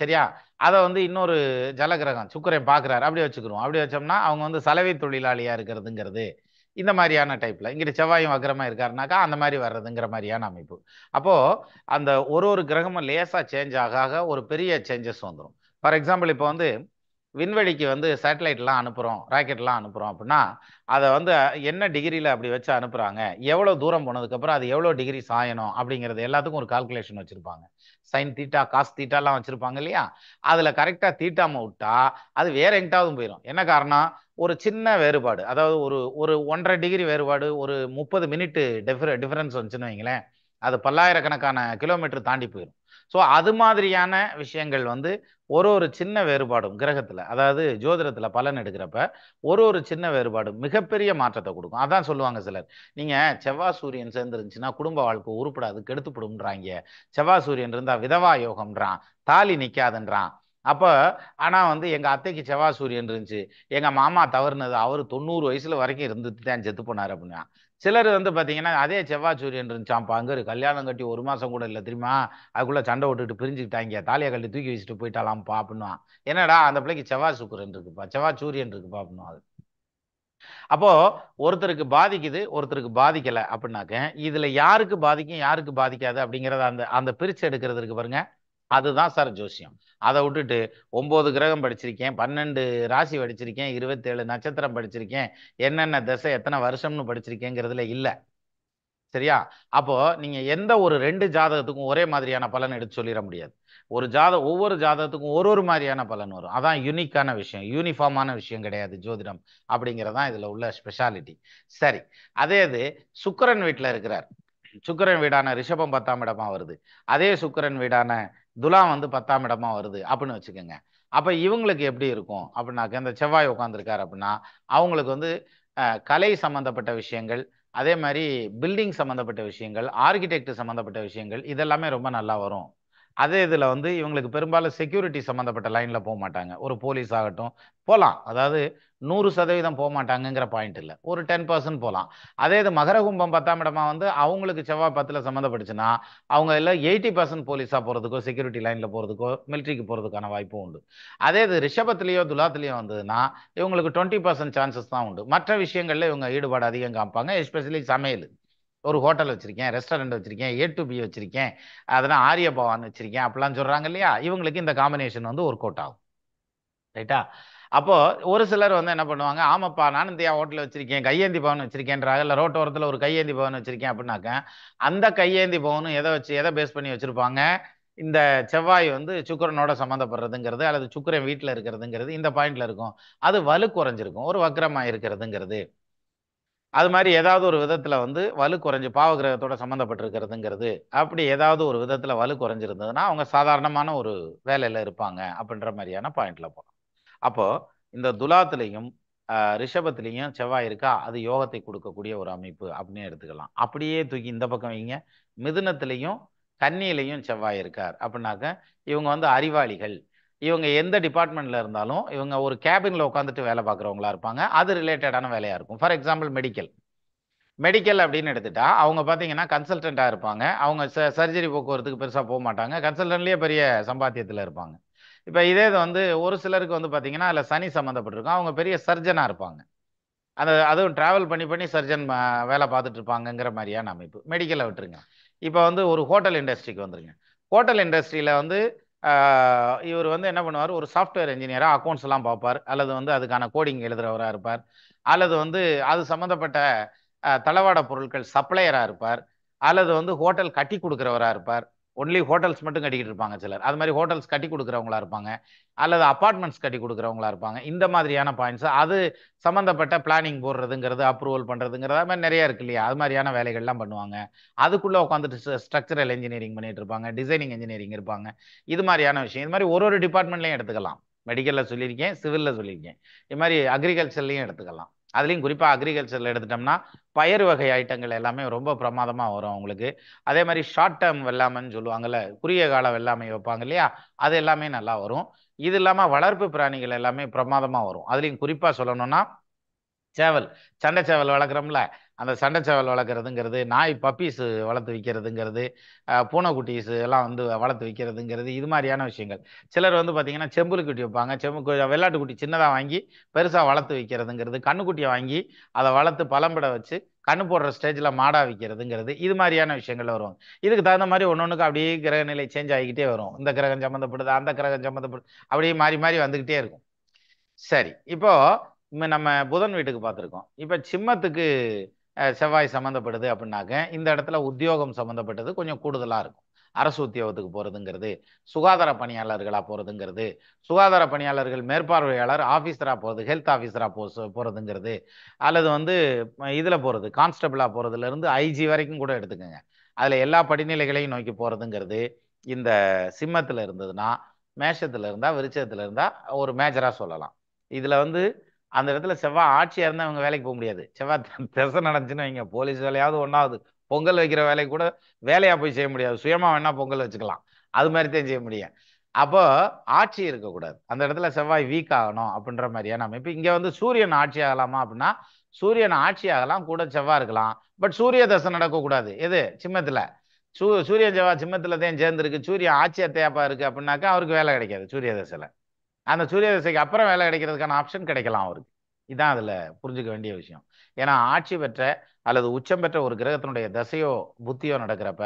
சரியா? அதை வந்து இன்னொரு ஜலகிரகம் சுக்கரன் பார்க்குறாரு. அப்படி வச்சுக்கிறோம் அப்படி வச்சோம்னா அவங்க வந்து சலவை தொழிலாளியாக இருக்கிறதுங்கிறது இந்த மாதிரியான டைப்பில் இங்கிட்டு செவ்வாயும் வக்கரமாக இருக்காருனாக்கா அந்த மாதிரி வர்றதுங்கிற மாதிரியான அமைப்பு. அப்போது அந்த ஒரு ஒரு கிரகமும் லேசாக சேஞ்ச் ஆக ஆக ஒரு பெரிய சேஞ்சஸ் வந்துடும் ஃபார் எக்ஸாம்பிள் இப்போ வந்து விண்வெளிக்கு வந்து சேட்டலைட்லாம் அனுப்புகிறோம் ராக்கெட்லாம் அனுப்புகிறோம் அப்படின்னா அதை வந்து என்ன டிகிரியில் அப்படி வச்சு அனுப்புகிறாங்க எவ்வளோ தூரம் போனதுக்கப்புறம் அது எவ்வளோ டிகிரி சாயணும் அப்படிங்கிறது எல்லாத்துக்கும் ஒரு கால்குலேஷன் வச்சுருப்பாங்க. சைன் தீட்டா காஸ் தீட்டாலாம் வச்சுருப்பாங்க இல்லையா? அதில் கரெக்டாக தீட்டாமல் விட்டா அது வேற எங்கிட்டாவது போயிடும் என்ன காரணம்? ஒரு சின்ன வேறுபாடு அதாவது ஒரு ஒரு ஒன்றரை டிகிரி வேறுபாடு ஒரு முப்பது மினிட் டிஃபர டிஃபரன்ஸ் வந்துச்சுன்னு வைங்களேன். அது பல்லாயிரக்கணக்கான கிலோமீட்டர் தாண்டி போயிடும் ஸோ அது மாதிரியான விஷயங்கள் வந்து ஒரு ஒரு சின்ன வேறுபாடும் கிரகத்தில் அதாவது ஜோதிடத்தில் பலன் எடுக்கிறப்ப ஒரு ஒரு சின்ன வேறுபாடும் மிகப்பெரிய மாற்றத்தை கொடுக்கும். அதான் சொல்லுவாங்க சிலர் நீங்கள் செவ்வாய் சூரியன் சேர்ந்துருந்துச்சுன்னா குடும்ப வாழ்க்கை உருப்படாது கெடுத்துப்படும்ன்றாங்க. செவ்வாய் சூரியன் இருந்தால் விதவா யோகம்ன்றான் தாலி நிற்காதுன்றான் அப்போ ஆனால் வந்து எங்கள் அத்தைக்கு செவ்வாய் சூரியன் இருந்துச்சு எங்கள் மாமா தவறுனது அவர் தொண்ணூறு வயசில் வரைக்கும் இருந்துட்டு தான் செத்து போனார் அப்படின்னா சிலர் வந்து பார்த்தீங்கன்னா அதே செவ்வாய் சூரியன் இருந்துச்சாம்ப்பா அங்கே கல்யாணம் கட்டி ஒரு மாதம் கூட இல்லை தெரியுமா? அதுக்குள்ளே சண்டை விட்டுட்டு பிரிஞ்சுக்கிட்டாங்க. தாலியை கட்டி தூக்கி வச்சுட்டு போயிட்டாலாம்ப்பா அப்படின்னுவான். என்னடா அந்த பிள்ளைக்கு செவ்வாய் சுக்கரன் இருக்குப்பா செவ்வாய் சூரியன் இருக்குப்பா அப்படின்னும் அது. அப்போ ஒருத்தருக்கு பாதிக்குது ஒருத்தருக்கு பாதிக்கலை அப்படின்னாக்க இதில் யாருக்கு பாதிக்கும் யாருக்கு பாதிக்காது அப்படிங்கிறத அந்த அந்த பிரிச்சு எடுக்கிறதுக்கு பாருங்க அதுதான் சார் ஜோசியம். அதை விட்டுட்டு ஒம்பது கிரகம் படிச்சிருக்கேன் பன்னெண்டு ராசி படிச்சிருக்கேன் இருபத்தேழு நட்சத்திரம் படிச்சிருக்கேன் என்னென்ன திசை எத்தனை வருஷம்னு படிச்சிருக்கேங்கிறதுல இல்லை. சரியா? அப்போ நீங்க எந்த ஒரு ரெண்டு ஜாதகத்துக்கும் ஒரே மாதிரியான பலன் எடுத்து சொல்லிட முடியாது. ஒரு ஜாத ஒவ்வொரு ஜாதகத்துக்கும் ஒரு ஒரு மாதிரியான பலன் வரும். அதான் யூனிக்கான விஷயம். யூனிஃபார்மான விஷயம் கிடையாது ஜோதிடம் அப்படிங்கிறதான் இதுல உள்ள ஸ்பெஷாலிட்டி சரி. அதே இது சுக்கரன் வீட்டில் இருக்கிறார். சுக்கிரன் வீடான ரிஷபம் பத்தாம் இடமா வருது. அதே சுக்கரன் வீடான துலாம் வந்து பத்தாம் இடமா வருது அப்படின்னு வச்சுக்கோங்க. அப்ப இவங்களுக்கு எப்படி இருக்கும்? அப்படின்னாக்க இந்த செவ்வாய் உட்காந்துருக்காரு அப்படின்னா அவங்களுக்கு வந்து கலை சம்பந்தப்பட்ட விஷயங்கள் அதே மாதிரி பில்டிங் சம்மந்தப்பட்ட விஷயங்கள் ஆர்கிடெக்ட் சம்மந்தப்பட்ட விஷயங்கள் இதெல்லாமே ரொம்ப நல்லா வரும். அதே இதில் வந்து இவங்களுக்கு பெரும்பாலும் செக்யூரிட்டி சம்மந்தப்பட்ட லைனில் போக மாட்டாங்க. ஒரு போலீஸ் ஆகட்டும் போகலாம் அதாவது நூறு சதவீதம் போக மாட்டாங்கங்கிற பாயிண்ட் இல்லை. ஒரு டென் பர்சன்ட் போகலாம் அதே இது மகர கும்பம் பத்தாம் இடமா வந்து அவங்களுக்கு செவ்வாய் பத்தில் சம்மந்தப்பட்டுச்சுன்னா அவங்க எல்லாம் எயிட்டி பர்சன்ட் போலீஸாக போகிறதுக்கோ செக்யூரிட்டி லைனில் போகிறதுக்கோ மிலிட்ரிக்கு போகிறதுக்கான வாய்ப்பும் உண்டு. அதே இது ரிஷபத்துலேயோ துலாத்துலேயோ வந்ததுன்னா இவங்களுக்கு டுவெண்ட்டி பர்சன்ட் சான்சஸ் தான் உண்டு. மற்ற விஷயங்களில் இவங்க ஈடுபாடு அதிகம் காமிப்பாங்க எஸ்பெஷலி சமையல். ஒரு ஹோட்டல் வச்சுருக்கேன் ரெஸ்டாரண்ட் வச்சுருக்கேன் ஏ டு பி வச்சுருக்கேன் அதெல்லாம் ஆரிய பவான் வச்சுருக்கேன் அப்படிலாம் சொல்கிறாங்க இல்லையா? இவங்களுக்கு இந்த காம்பினேஷன் வந்து ஒர்க் அவுட் ஆகும். ரைட்டா? அப்போது ஒரு சிலர் வந்து என்ன பண்ணுவாங்க ஆமாப்பா நான் இந்தியா ஹோட்டல் வச்சுருக்கேன் கையேந்தி பவன் வச்சுருக்கேன்றாங்க இல்லை ரோட்டோரத்தில் ஒரு கையேந்தி பவன் வச்சுருக்கேன் அப்படின்னாக்க அந்த கையேந்தி பவனும் எதை வச்சு எதை பேஸ் பண்ணி வச்சுருப்பாங்க? இந்த செவ்வாய் வந்து சுக்கரனோட சம்மந்தப்படுறதுங்கிறது அல்லது சுக்கிரன் வீட்டில் இருக்கிறதுங்கிறது இந்த பாயிண்ட்ல இருக்கும். அது வலு குறைஞ்சிருக்கும் ஒரு வக்கரமாக இருக்கிறதுங்கிறது. அது மாதிரி ஏதாவது ஒரு விதத்தில் வந்து வலு குறைஞ்சு பாவகிரகத்தோட சம்மந்தப்பட்டிருக்கிறதுங்கிறது அப்படி ஏதாவது ஒரு விதத்தில் வலு குறைஞ்சிருந்ததுன்னா அவங்க சாதாரணமான ஒரு வேலையில் இருப்பாங்க அப்படின்ற மாதிரியான பாயிண்டில் போகலாம் அப்போது இந்த துலாத்துலையும் ரிஷபத்துலேயும் செவ்வாய் இருக்கா? அது யோகத்தை கொடுக்கக்கூடிய ஒரு அமைப்பு அப்படின்னு எடுத்துக்கலாம். அப்படியே தூக்கி இந்த பக்கம் வைங்க. மிதுனத்துலேயும் கன்னியிலையும் செவ்வாய் இருக்கார் அப்படின்னாக்க இவங்க வந்து அறிவாளிகள். இவங்க எந்த டிபார்ட்மெண்ட்ல இருந்தாலும் இவங்க ஒரு கேபினில் உட்காந்துட்டு வேலை பார்க்குறவங்களா இருப்பாங்க. அது ரிலேட்டடான வேலையாக இருக்கும். ஃபார் எக்ஸாம்பிள் மெடிக்கல் மெடிக்கல் அப்படின்னு எடுத்துட்டா அவங்க பார்த்தீங்கன்னா கன்சல்டண்ட்டாக இருப்பாங்க. அவங்க ச சர்ஜரி போக்குவரத்துக்கு பெருசாக போக மாட்டாங்க கன்சல்டன்ட்லேயே பெரிய சம்பாத்தியத்தில் இருப்பாங்க. இப்போ இதே இது வந்து ஒரு சிலருக்கு வந்து பார்த்தீங்கன்னா அதில் சனி சம்மந்தப்பட்டிருக்கும் அவங்க பெரிய சர்ஜனாக இருப்பாங்க. அந்த அதுவும் ட்ராவல் பண்ணி பண்ணி சர்ஜன் வேலை பார்த்துட்டு இருப்பாங்கங்கிற மாதிரியான அமைப்பு. மெடிக்கலை விட்டுருங்க. இப்போ வந்து ஒரு ஹோட்டல் இண்டஸ்ட்ரிக்கு வந்துருங்க. ஹோட்டல் இண்டஸ்ட்ரியில் வந்து இவர் வந்து என்ன பண்ணுவார்? ஒரு சாஃப்ட்வேர் இன்ஜினியராக அக்கௌண்ட்ஸ் எல்லாம் பார்ப்பார். அல்லது வந்து அதுக்கான கோடிங் எழுதுறவராக இருப்பார். அல்லது வந்து அது சம்மந்தப்பட்ட தளவாட பொருட்கள் சப்ளையராக இருப்பார். அல்லது வந்து ஹோட்டல் கட்டி கொடுக்குறவராக இருப்பார். ஒன்லி ஹோட்டல்ஸ் மட்டும் கட்டிக்கிட்டு இருப்பாங்க சிலர். அது மாதிரி ஹோட்டல்ஸ் கட்டி கொடுக்குறவங்களா இருப்பாங்க. அல்லது அப்பார்ட்மெண்ட்ஸ் கட்டி கொடுக்குறவங்களா இருப்பாங்க. இந்த மாதிரியான பாயிண்ட்ஸ் அது சம்மந்தப்பட்ட பிளானிங் போடுறதுங்கிறது அப்ரூவல் பண்ணுறதுங்கிறது அது மாதிரி நிறைய இருக்கு இல்லையா? அது மாதிரியான வேலைகள்லாம் பண்ணுவாங்க. அதுக்குள்ளே உட்காந்துட்டு ஸ்ட்ரக்சரல் இன்ஜினியரிங் பண்ணிட்டு இருப்பாங்க. டிசைனிங் இன்ஜினியரிங் இருப்பாங்க. இது மாதிரியான விஷயம். இது மாதிரி ஒரு ஒரு டிபார்ட்மெண்ட்லையும் எடுத்துக்கலாம். மெடிக்கலில் சொல்லியிருக்கேன் சிவிலில் சொல்லியிருக்கேன். இது மாதிரி அக்ரிகல்ச்சர்லையும் எடுத்துக்கலாம். அதுலேயும் குறிப்பாக அக்ரிகல்ச்சரில் எடுத்துட்டோம்னா பயிர் வகை ஐட்டங்கள் எல்லாமே ரொம்ப பிரமாதமாக வரும் அவங்களுக்கு. அதே மாதிரி ஷார்ட் டேர்ம் வெள்ளாமைன்னு சொல்லுவாங்கல்ல குறுகிய கால வெள்ளாமை வைப்பாங்க இல்லையா? அது எல்லாமே நல்லா வரும். இது இல்லாமல் வளர்ப்பு பிராணிகள் எல்லாமே பிரமாதமாக வரும். அதுலேயும் குறிப்பாக சொல்லணும்னா சேவல் சண்டை சேவல் வளர்க்குறோம்ல அந்த சண்டை சேவல் வளர்க்குறதுங்கிறது நாய் பப்பீஸ் வளர்த்து விற்கிறதுங்கிறது பூனைக்குட்டீஸ் எல்லாம் வந்து வளர்த்து விற்கிறதுங்கிறது இது மாதிரியான விஷயங்கள். சிலர் வந்து பார்த்தீங்கன்னா செம்புலி குட்டி வைப்பாங்க. செம்பு வெள்ளாட்டு குட்டி சின்னதாக வாங்கி பெருசாக வளர்த்து விற்கிறதுங்கிறது கண்ணுக்குட்டியை வாங்கி அதை வளர்த்து பலம்பட வச்சு கண்ணு போடுற ஸ்டேஜில் மாடா விற்கிறதுங்கிறது இது மாதிரியான விஷயங்கள் வரும் இதுக்கு தகுந்த மாதிரி ஒன்று ஒன்றுக்கு அப்படியே கிரகநிலை சேஞ்ச் ஆகிக்கிட்டே வரும். இந்த கிரகம் சம்மந்தப்படுது அந்த கிரகம் சம்மந்தப்படுது அப்படியே மாறி மாறி வந்துக்கிட்டே இருக்கும். சரி இப்போது இம்ம நம்ம புதன் வீட்டுக்கு பார்த்துருக்கோம். இப்போ சிம்மத்துக்கு செவ்வாய் சம்மந்தப்படுது அப்படின்னாக்க இந்த இடத்துல உத்தியோகம் சம்மந்தப்பட்டது கொஞ்சம் கூடுதலாக இருக்கும். அரசு உத்தியோகத்துக்கு போகிறதுங்கிறது சுகாதார பணியாளர்களாக போகிறதுங்கிறது சுகாதார பணியாளர்கள் மேற்பார்வையாளர் ஆஃபீஸராக போகிறது ஹெல்த் ஆஃபீஸராக போ போகிறதுங்கிறது அல்லது வந்து இதில் போகிறது கான்ஸ்டபிளாக போகிறதுலேருந்து ஐஜி வரைக்கும் கூட எடுத்துக்கோங்க. அதில் எல்லா படிநிலைகளையும் நோக்கி போகிறதுங்கிறது இந்த சிம்மத்தில் இருந்ததுன்னா மேஷத்தில் இருந்தால் விருச்சத்தில் இருந்தால் ஒரு மேஜராக சொல்லலாம். இதில் வந்து அந்த இடத்துல செவ்வாய் ஆட்சியாக இருந்தால் அவங்க வேலைக்கு போக முடியாது. செவ்வாய் திசை நடந்துச்சுன்னு வைங்க. போலீஸ் வேலையாவது ஒன்றாவது பொங்கல் வைக்கிற வேலைக்கு கூட வேலையாக போய் செய்ய முடியாது. சுயமாக வேணால் பொங்கல் வச்சுக்கலாம். அது மாதிரி தான் செய்ய முடியும். அப்போ ஆட்சி இருக்கக்கூடாது. அந்த இடத்துல செவ்வாய் வீக் ஆகணும் அப்படின்ற மாதிரியான இப்போ இங்கே வந்து சூரியன் ஆட்சி ஆகலாமா அப்படின்னா சூரியன் ஆட்சி ஆகலாம் கூட செவ்வாய் இருக்கலாம். பட் சூரிய தசை நடக்கக்கூடாது. எது? சிம்மத்தில். சூ சூரியன் செவ்வாய் சிம்மத்தில் தான் சேர்ந்துருக்கு. சூரியன் ஆட்சி அத்தையாப்பா இருக்குது அப்படின்னாக்கா அவருக்கு வேலை கிடைக்காது சூரிய தசையில். அந்த சூரிய தசைக்கு அப்புறம் வேலை கிடைக்கிறதுக்கான ஆப்ஷன் கிடைக்கலாம் அவருக்கு. இதுதான் அதில் புரிஞ்சுக்க வேண்டிய விஷயம். ஏன்னா ஆட்சி பெற்ற அல்லது உச்சம் பெற்ற ஒரு கிரகத்தினுடைய தசையோ புத்தியோ நடக்கிறப்ப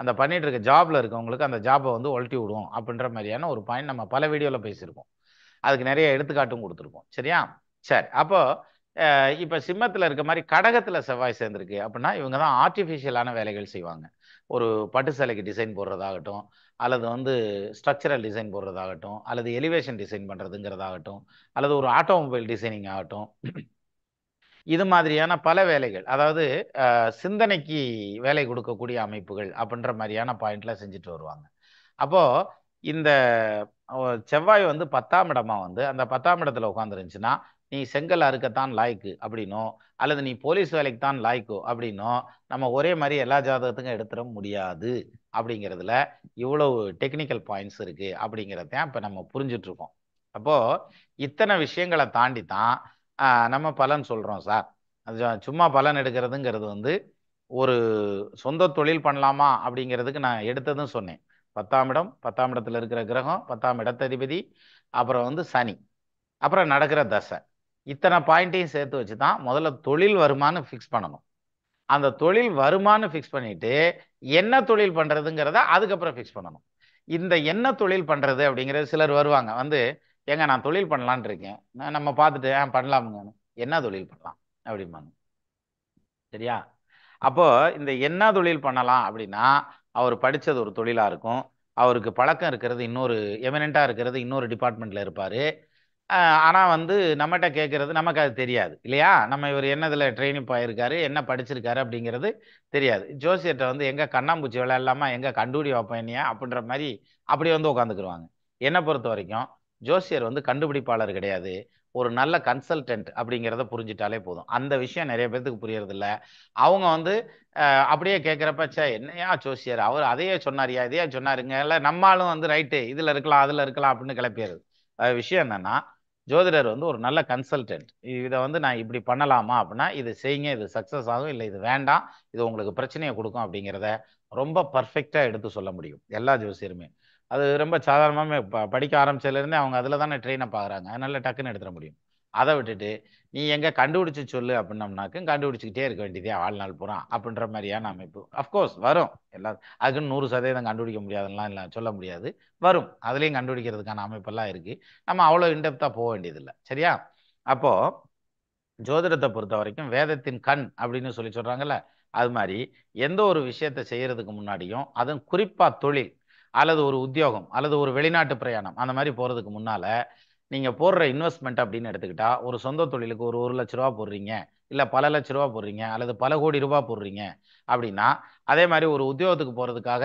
அந்த பண்ணிட்டு இருக்க ஜாப்ல இருக்கவங்களுக்கு அந்த ஜாபை வந்து ஒழட்டி விடும் அப்படின்ற மாதிரியான ஒரு பாயிண்ட் நம்ம பல வீடியோவில் பேசியிருக்கோம். அதுக்கு நிறைய எடுத்துக்காட்டும் கொடுத்துருக்கோம். சரியா? சரி. அப்போ இப்போ சிம்மத்தில் இருக்க மாதிரி கடகத்தில் செவ்வாய் சேர்ந்துருக்கு அப்படின்னா இவங்க தான் ஆர்டிஃபிஷியலான வேலைகள் செய்வாங்க. ஒரு பட்டு சேலைக்கு டிசைன் போடுறதாகட்டும் அல்லது வந்து ஸ்ட்ரக்சரல் டிசைன் போடுறதாகட்டும் அல்லது எலிவேஷன் டிசைன் பண்ணுறதுங்கிறதாகட்டும் அல்லது ஒரு ஆட்டோமொபைல் டிசைனிங் ஆகட்டும். இது மாதிரியான பல வேலைகள் அதாவது சிந்தனைக்கு வேலை கொடுக்கக்கூடிய அமைப்புகள் அப்படின்ற மாதிரியான பாயிண்ட்ல செஞ்சுட்டு வருவாங்க. அப்போது இந்த செவ்வாய் வந்து பத்தாம் இடமா வந்து அந்த பத்தாம் இடத்துல உட்காந்துருந்துச்சுன்னா நீ செங்கல் அறுக்கத்தான் லாய்க்கு அப்படின்னோ அல்லது நீ போலீஸ் வேலைக்கு தான் லாய்க்கோ அப்படின்னோ நம்ம ஒரே மாதிரி எல்லா ஜாதகத்துக்கும் எடுத்துட முடியாது அப்படிங்கிறதுல இவ்வளவு டெக்னிக்கல் பாயிண்ட்ஸ் இருக்கு அப்படிங்கிறத இப்போ நம்ம புரிஞ்சுட்டு இருக்கோம் அப்போ இத்தனை விஷயங்களை தாண்டி தான் நம்ம பலன் சொல்றோம் சார். அது சும்மா பலன் எடுக்கிறதுங்கிறது வந்து ஒரு சொந்த தொழில் பண்ணலாமா அப்படிங்கிறதுக்கு நான் எடுத்ததும் சொன்னேன். பத்தாம் இடம் பத்தாம் இடத்துல இருக்கிற கிரகம் பத்தாம் இடத்ததிபதி அப்புறம் வந்து சனி அப்புறம் நடக்கிற தசை. இத்தனை பாயிண்ட்டையும் சேர்த்து வச்சு தான் முதல்ல தொழில் வருமானம் ஃபிக்ஸ் பண்ணணும். அந்த தொழில் வருமானம் ஃபிக்ஸ் பண்ணிட்டு என்ன தொழில் பண்ணுறதுங்கிறத அதுக்கப்புறம் ஃபிக்ஸ் பண்ணணும். இந்த என்ன தொழில் பண்ணுறது அப்படிங்கிறது சிலர் வருவாங்க. வந்து ஏங்க நான் தொழில் பண்ணலான்னு இருக்கேன். நான் நம்ம பார்த்துட்டு ஆ பண்ணலாமுங்க. என்ன தொழில் பண்ணலாம்? அப்படிம்பாங்க. சரியா? அப்போது இந்த என்ன தொழில் பண்ணலாம் அப்படின்னா அவர் படித்தது ஒரு தொழிலாக இருக்கும். அவருக்கு பழக்கம் இருக்கிறது இன்னொரு எமினண்டா இருக்கிறது இன்னொரு டிபார்ட்மெண்ட்டில் இருப்பார். ஆனால் வந்து நம்மகிட்ட கேட்குறது நமக்கு அது தெரியாது. இல்லையா? நம்ம இவர் என்னதில் ட்ரைனிங் போயிருக்காரு என்ன படிச்சிருக்காரு அப்படிங்கிறது தெரியாது. ஜோசியர்கிட்ட வந்து எங்கே கண்ணாம்பூச்சி விளையாடலாமா எங்கே கண்டுபிடி வைப்பேன் என்னையா அப்படின்ற மாதிரி அப்படியே வந்து உட்காந்துக்குருவாங்க. என்னை பொறுத்த வரைக்கும் ஜோசியர் வந்து கண்டுபிடிப்பாளர் கிடையாது. ஒரு நல்ல கன்சல்டன்ட் அப்படிங்கிறத புரிஞ்சிட்டாலே போதும். அந்த விஷயம் நிறைய பேர்த்துக்கு புரியறதில்ல. அவங்க வந்து அப்படியே கேட்குறப்ப சே என்னையா ஜோசியர்? அவர் அதையே சொன்னாரியா? இதையே சொன்னாருங்க? இல்லை நம்மளும் வந்து ரைட்டு இதில் இருக்கலாம் அதில் இருக்கலாம் அப்படின்னு கிளப்பிடுறது. விஷயம் என்னன்னா ஜோதிடர் வந்து ஒரு நல்ல கன்சல்டன்ட் இதை வந்து நான் இப்படி பண்ணலாமா அப்படின்னா இது செய்யுங்க இது சக்ஸஸ் ஆகும் இல்லை இது வேண்டாம் இது உங்களுக்கு பிரச்சனையை கொடுக்கும் அப்படிங்கிறத ரொம்ப பர்ஃபெக்டாக எடுத்து சொல்ல முடியும் எல்லா ஜோசியருமே. அது ரொம்ப சாதாரணமாக படிக்க ஆரம்பிச்சதுலேருந்தே அவங்க அதில் தானே ட்ரெயினை பார்க்குறாங்க அதனால டக்குன்னு எடுத்துட முடியும். அதை விட்டுட்டு நீ எங்கே கண்டுபிடிச்சி சொல்லு அப்படின்னம்னாக்கும் கண்டுபிடிச்சிக்கிட்டே இருக்க வேண்டியதே வாழ்நாள் பூரா அப்படின்ற மாதிரியான அமைப்பு. அஃப்கோர்ஸ் வரும். எல்லா அதுக்குன்னு நூறு சதவீதம் கண்டுபிடிக்க முடியாதுலாம் இல்லை சொல்ல முடியாது. வரும். அதுலேயும் கண்டுபிடிக்கிறதுக்கான அமைப்பெல்லாம் இருக்குது நம்ம அவ்வளோ இன்டெப்த்தாக போக வேண்டியதில்லை. சரியா? அப்போது ஜோதிடத்தை பொறுத்த வரைக்கும் வேதத்தின் கண் அப்படின்னு சொல்லி சொல்கிறாங்கல்ல அது மாதிரி எந்த ஒரு விஷயத்தை செய்கிறதுக்கு முன்னாடியும் அதுவும் குறிப்பாக தொழில் அல்லது ஒரு உத்தியோகம் அல்லது ஒரு வெளிநாட்டு பிரயாணம் அந்த மாதிரி போகிறதுக்கு முன்னால் நீங்கள் போடுற இன்வெஸ்ட்மெண்ட் அப்படின்னு எடுத்துக்கிட்டா ஒரு சொந்த தொழிலுக்கு ஒரு ஒரு லட்ச ரூபா போடுறீங்க இல்லை பல லட்ச ரூபா போடுறீங்க அல்லது பல கோடி ரூபாய் போடுறீங்க அப்படின்னா அதே மாதிரி ஒரு உத்தியோகத்துக்கு போகிறதுக்காக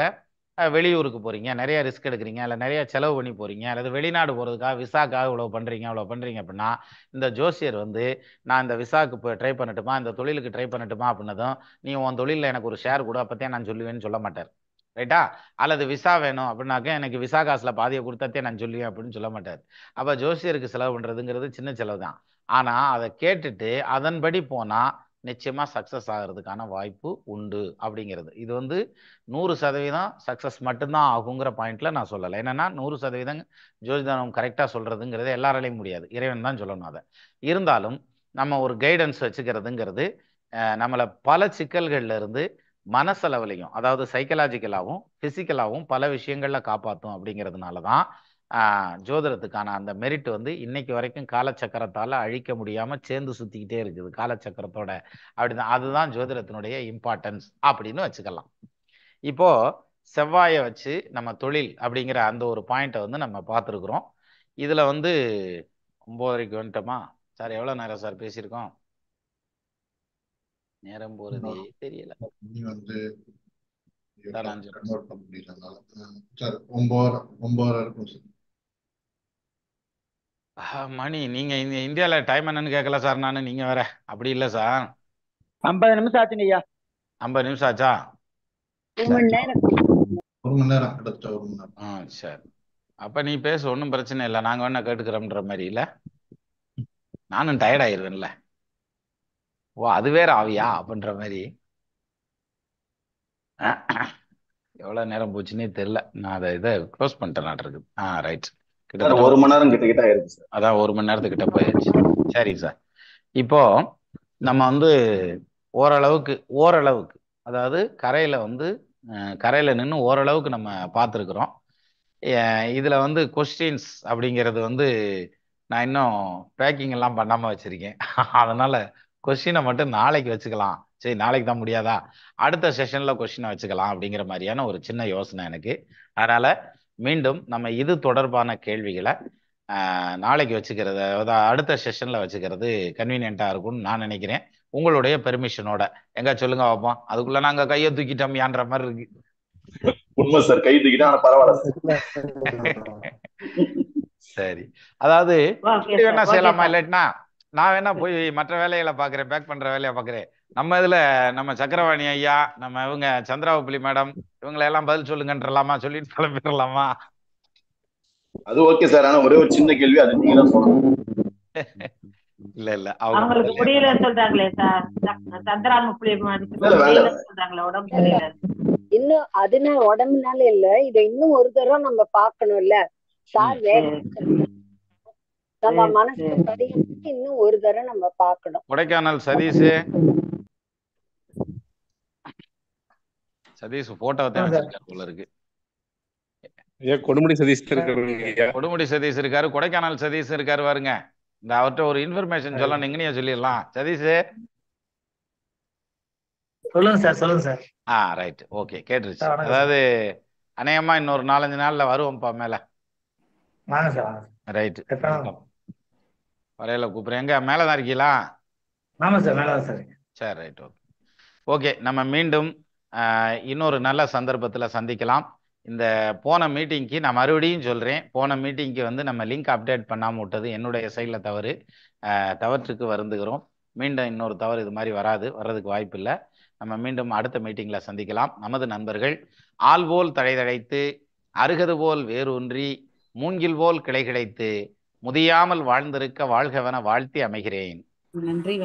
வெளியூருக்கு போகிறீங்க நிறைய ரிஸ்க் எடுக்கிறீங்க இல்லை நிறைய செலவு பண்ணி போகிறீங்க அல்லது வெளிநாடு போகிறதுக்காக விசாக்காக இவ்வளோ பண்ணுறீங்க இவ்வளோ பண்ணுறீங்க அப்படின்னா இந்த ஜோசியர் வந்து நான் இந்த விசாக்கு இப்போ ட்ரை பண்ணட்டுமா? இந்த தொழிலுக்கு ட்ரை பண்ணட்டுமா? அப்படின்னதும் நீ உன் தொழிலில் எனக்கு ஒரு ஷேர் கூட அப்போத்தே நான் சொல்லுவேன்னு சொல்ல மாட்டார். ரைட்டா அல்லது விசா வேணும் அப்படின்னாக்க எனக்கு விசா காசில் பாதியை கொடுத்ததே நான் சொல்லுவேன் அப்படின்னு சொல்ல மாட்டார். அப்போ ஜோசியருக்கு செலவு பண்ணுறதுங்கிறது சின்ன செலவு தான். ஆனால் அதை கேட்டுட்டு அதன்படி போனால் நிச்சயமாக சக்ஸஸ் ஆகிறதுக்கான வாய்ப்பு உண்டு அப்படிங்கிறது. இது வந்து நூறு சதவீதம் சக்ஸஸ் மட்டும்தான் ஆகுங்கிற பாயிண்டில் நான் சொல்லலை. என்னென்னா நூறு சதவீதம் ஜோதிதானம் கரெக்டாக சொல்கிறதுங்கிறது எல்லாராலையும் முடியாது. இறைவன் தான் சொல்லணும் அதை. இருந்தாலும் நம்ம ஒரு கைடன்ஸ் வச்சுக்கிறதுங்கிறது நம்மளை பல சிக்கல்கள்ல இருந்து மனசளவுலையும் அதாவது சைக்கலாஜிக்கலாகவும் ஃபிசிக்கலாகவும் பல விஷயங்களில் காப்பாற்றும் அப்படிங்கிறதுனால தான் ஜோதிடத்துக்கான அந்த மெரிட் வந்து இன்னைக்கு வரைக்கும் காலச்சக்கரத்தால் அழிக்க முடியாமல் சேர்ந்து சுற்றிக்கிட்டே இருக்குது. காலச்சக்கரத்தோட அப்படிதான். அதுதான் ஜோதிடத்தினுடைய இம்பார்ட்டன்ஸ் அப்படின்னு வச்சுக்கலாம். இப்போது செவ்வாயை வச்சு நம்ம தொழில் அப்படிங்கிற அந்த ஒரு பாயிண்ட்டை வந்து நம்ம பார்த்துருக்குறோம். இதில் வந்து ஒம்போதரைக்கு வந்துட்டோமா? சார் எவ்வளோ நேரம் சார் பேசியிருக்கோம்? நேரம் போறதே தெரியல. நீ வந்து மணி நீங்க இந்த இந்தியால டைம் என்னன்னு கேட்கல சார் நானு நீங்க வேற. அப்படி இல்ல சார். ஐம்பது நிமிஷம் ஆச்சுங்க ஐயா. ஐம்பது நிமிஷம் ஆச்சா? ஒரு மணி நேரம். ஒரு மணி நேரம் கிட்டத்தட்ட ஒரு மணி நேரம். ஆ சரி. அப்ப நீ பேசு ஒன்றும் பிரச்சனை இல்லை. நாங்க வேணா கேட்டுக்கிறோம்ன்ற மாதிரி இல்ல. நானும் டயர்ட் ஆயிருவேன்ல. ஓ அது வேற ஆவியா? அப்படின்ற மாதிரி. எவ்வளவு நேரம் போச்சுன்னே தெரியல. நான் அதை இதை க்ளோஸ் பண்ணிட்டேன் இருக்கு. ஆ ரைட் கிட்டத்தட்ட ஒரு மணி நேரம் கிட்ட கிட்ட ஆயிருக்கு சார். அதான் ஒரு மணி நேரத்துக்கிட்ட போயாச்சு. சரி சார். இப்போ நம்ம வந்து ஓரளவுக்கு ஓரளவுக்கு அதாவது கரையில வந்து கரையில நின்று ஓரளவுக்கு நம்ம பார்த்துருக்குறோம். இதுல வந்து கொஸ்டின்ஸ் அப்படிங்கிறது வந்து நான் இன்னும் பேக்கிங் எல்லாம் பண்ணாம வச்சிருக்கேன். அதனால கொஸ்டினை மட்டும் நாளைக்கு வச்சுக்கலாம். சரி நாளைக்கு தான் முடியாதா? அடுத்த செஷன்ல கொஸ்டினை வச்சுக்கலாம் அப்படிங்கிற மாதிரியான ஒரு சின்ன யோசனை எனக்கு. அதனால மீண்டும் நம்ம இது தொடர்பான கேள்விகளை நாளைக்கு வச்சுக்கிறது அதாவது அடுத்த செஷன்ல வச்சுக்கிறது கன்வீனியன்ட்டா இருக்கும்னு நான் நினைக்கிறேன். உங்களுடைய பெர்மிஷனோட எங்க சொல்லுங்க பார்ப்போம் அதுக்குள்ள நாங்க கையை தூக்கிட்டோம்யான்ற மாதிரி இருக்கு. உண்மை சார் கை தூக்கிட்டா பரவாயில்ல சார். அதாவது வேணா செய்யலாமா இல்லாட்டினா? நான் வேணா போய் மற்ற வேலைகளை பாக்குறேன் பேக் பண்ற வேலையை பாக்குறேன் நம்ம இதுல நம்ம சக்கரவாணி ஐயா நம்ம இவங்க சந்திராவுப்பலி மேடம் இவங்களை எல்லாம் பதில் சொல்லுங்கன்றலாமா? சொல்லிட்டு கிளம்பிடலாமா? அது ஓகே சார் ஆனா ஒரே ஒரு சின்ன கேள்வி அது நீங்க தான் சொல்லணும். இல்ல இல்ல. அவங்க அவங்களுக்கு முடியலன்னு சொல்றாங்களே சார் சந்திராம புள்ளி இல்ல மதிப்பு இல்ல வேண்டாம் முடியலன்னு சொல்றாங்களே உடம்பு சரியில்லை. இன்னும் அதனால உடம்புனால இல்ல இத இன்னும் ஒரு தடவை நம்ம பார்க்கணும்ல. சார் வேற சரி. நம்ம பதிய இன்னும் ஒரு தடவை நம்ம பார்க்கணும். கொடைக்கானல் சதீஷ். சதீஷ் போட்டோ போல இருக்கு. கொடுமுடி சதீஷ் இருக்காருங்க ஐயா கொடுமுடி சதீஷ் இருக்காரு கொடைக்கானல் சதீஷ் இருக்காரு பாருங்க. இந்த அவர்கிட்ட ஒரு இன்ஃபர்மேஷன் சொல்ல நீங்க சொல்லிடலாம். சதீஷ். சொல்லுங்க சார் சொல்லுங்க சார். ஆ ரைட் ஓகே கேட்டுருச்சு. அதாவது அநேகமா இன்னொரு நாலஞ்சு நாள்ல வருவோம்ப்பா மேல. வாங்க சார் ரைட் வரையில கூப்பிடுறேன். எங்க? மேலதான் இருக்கீங்களா? ஆமா சார் மேல சார் சரி ரைட் ஓகே. ஓகே நம்ம மீண்டும் இன்னொரு நல்ல சந்தர்ப்பத்தில் சந்திக்கலாம். இந்த போன மீட்டிங்க்கு நான் மறுபடியும் சொல்கிறேன் போன மீட்டிங்க்கு வந்து நம்ம லிங்க் அப்டேட் பண்ணாமல் விட்டது. என்னுடைய சைடில் தவறு. தவற்றுக்கு வருந்துகிறோம். மீண்டும் இன்னொரு தவறு இது மாதிரி வராது. வர்றதுக்கு வாய்ப்பு இல்லை. நம்ம மீண்டும் அடுத்த மீட்டிங்கில் சந்திக்கலாம். நமது நண்பர்கள் ஆள் போல் தழைதழைத்து அருகது போல் வேரூன்றி மூங்கில் போல் கிளை கிடைத்து முதியாமல் வாழ்ந்திருக்க வாழ்கவன வாழ்த்தி அமைகிறேன். நன்றி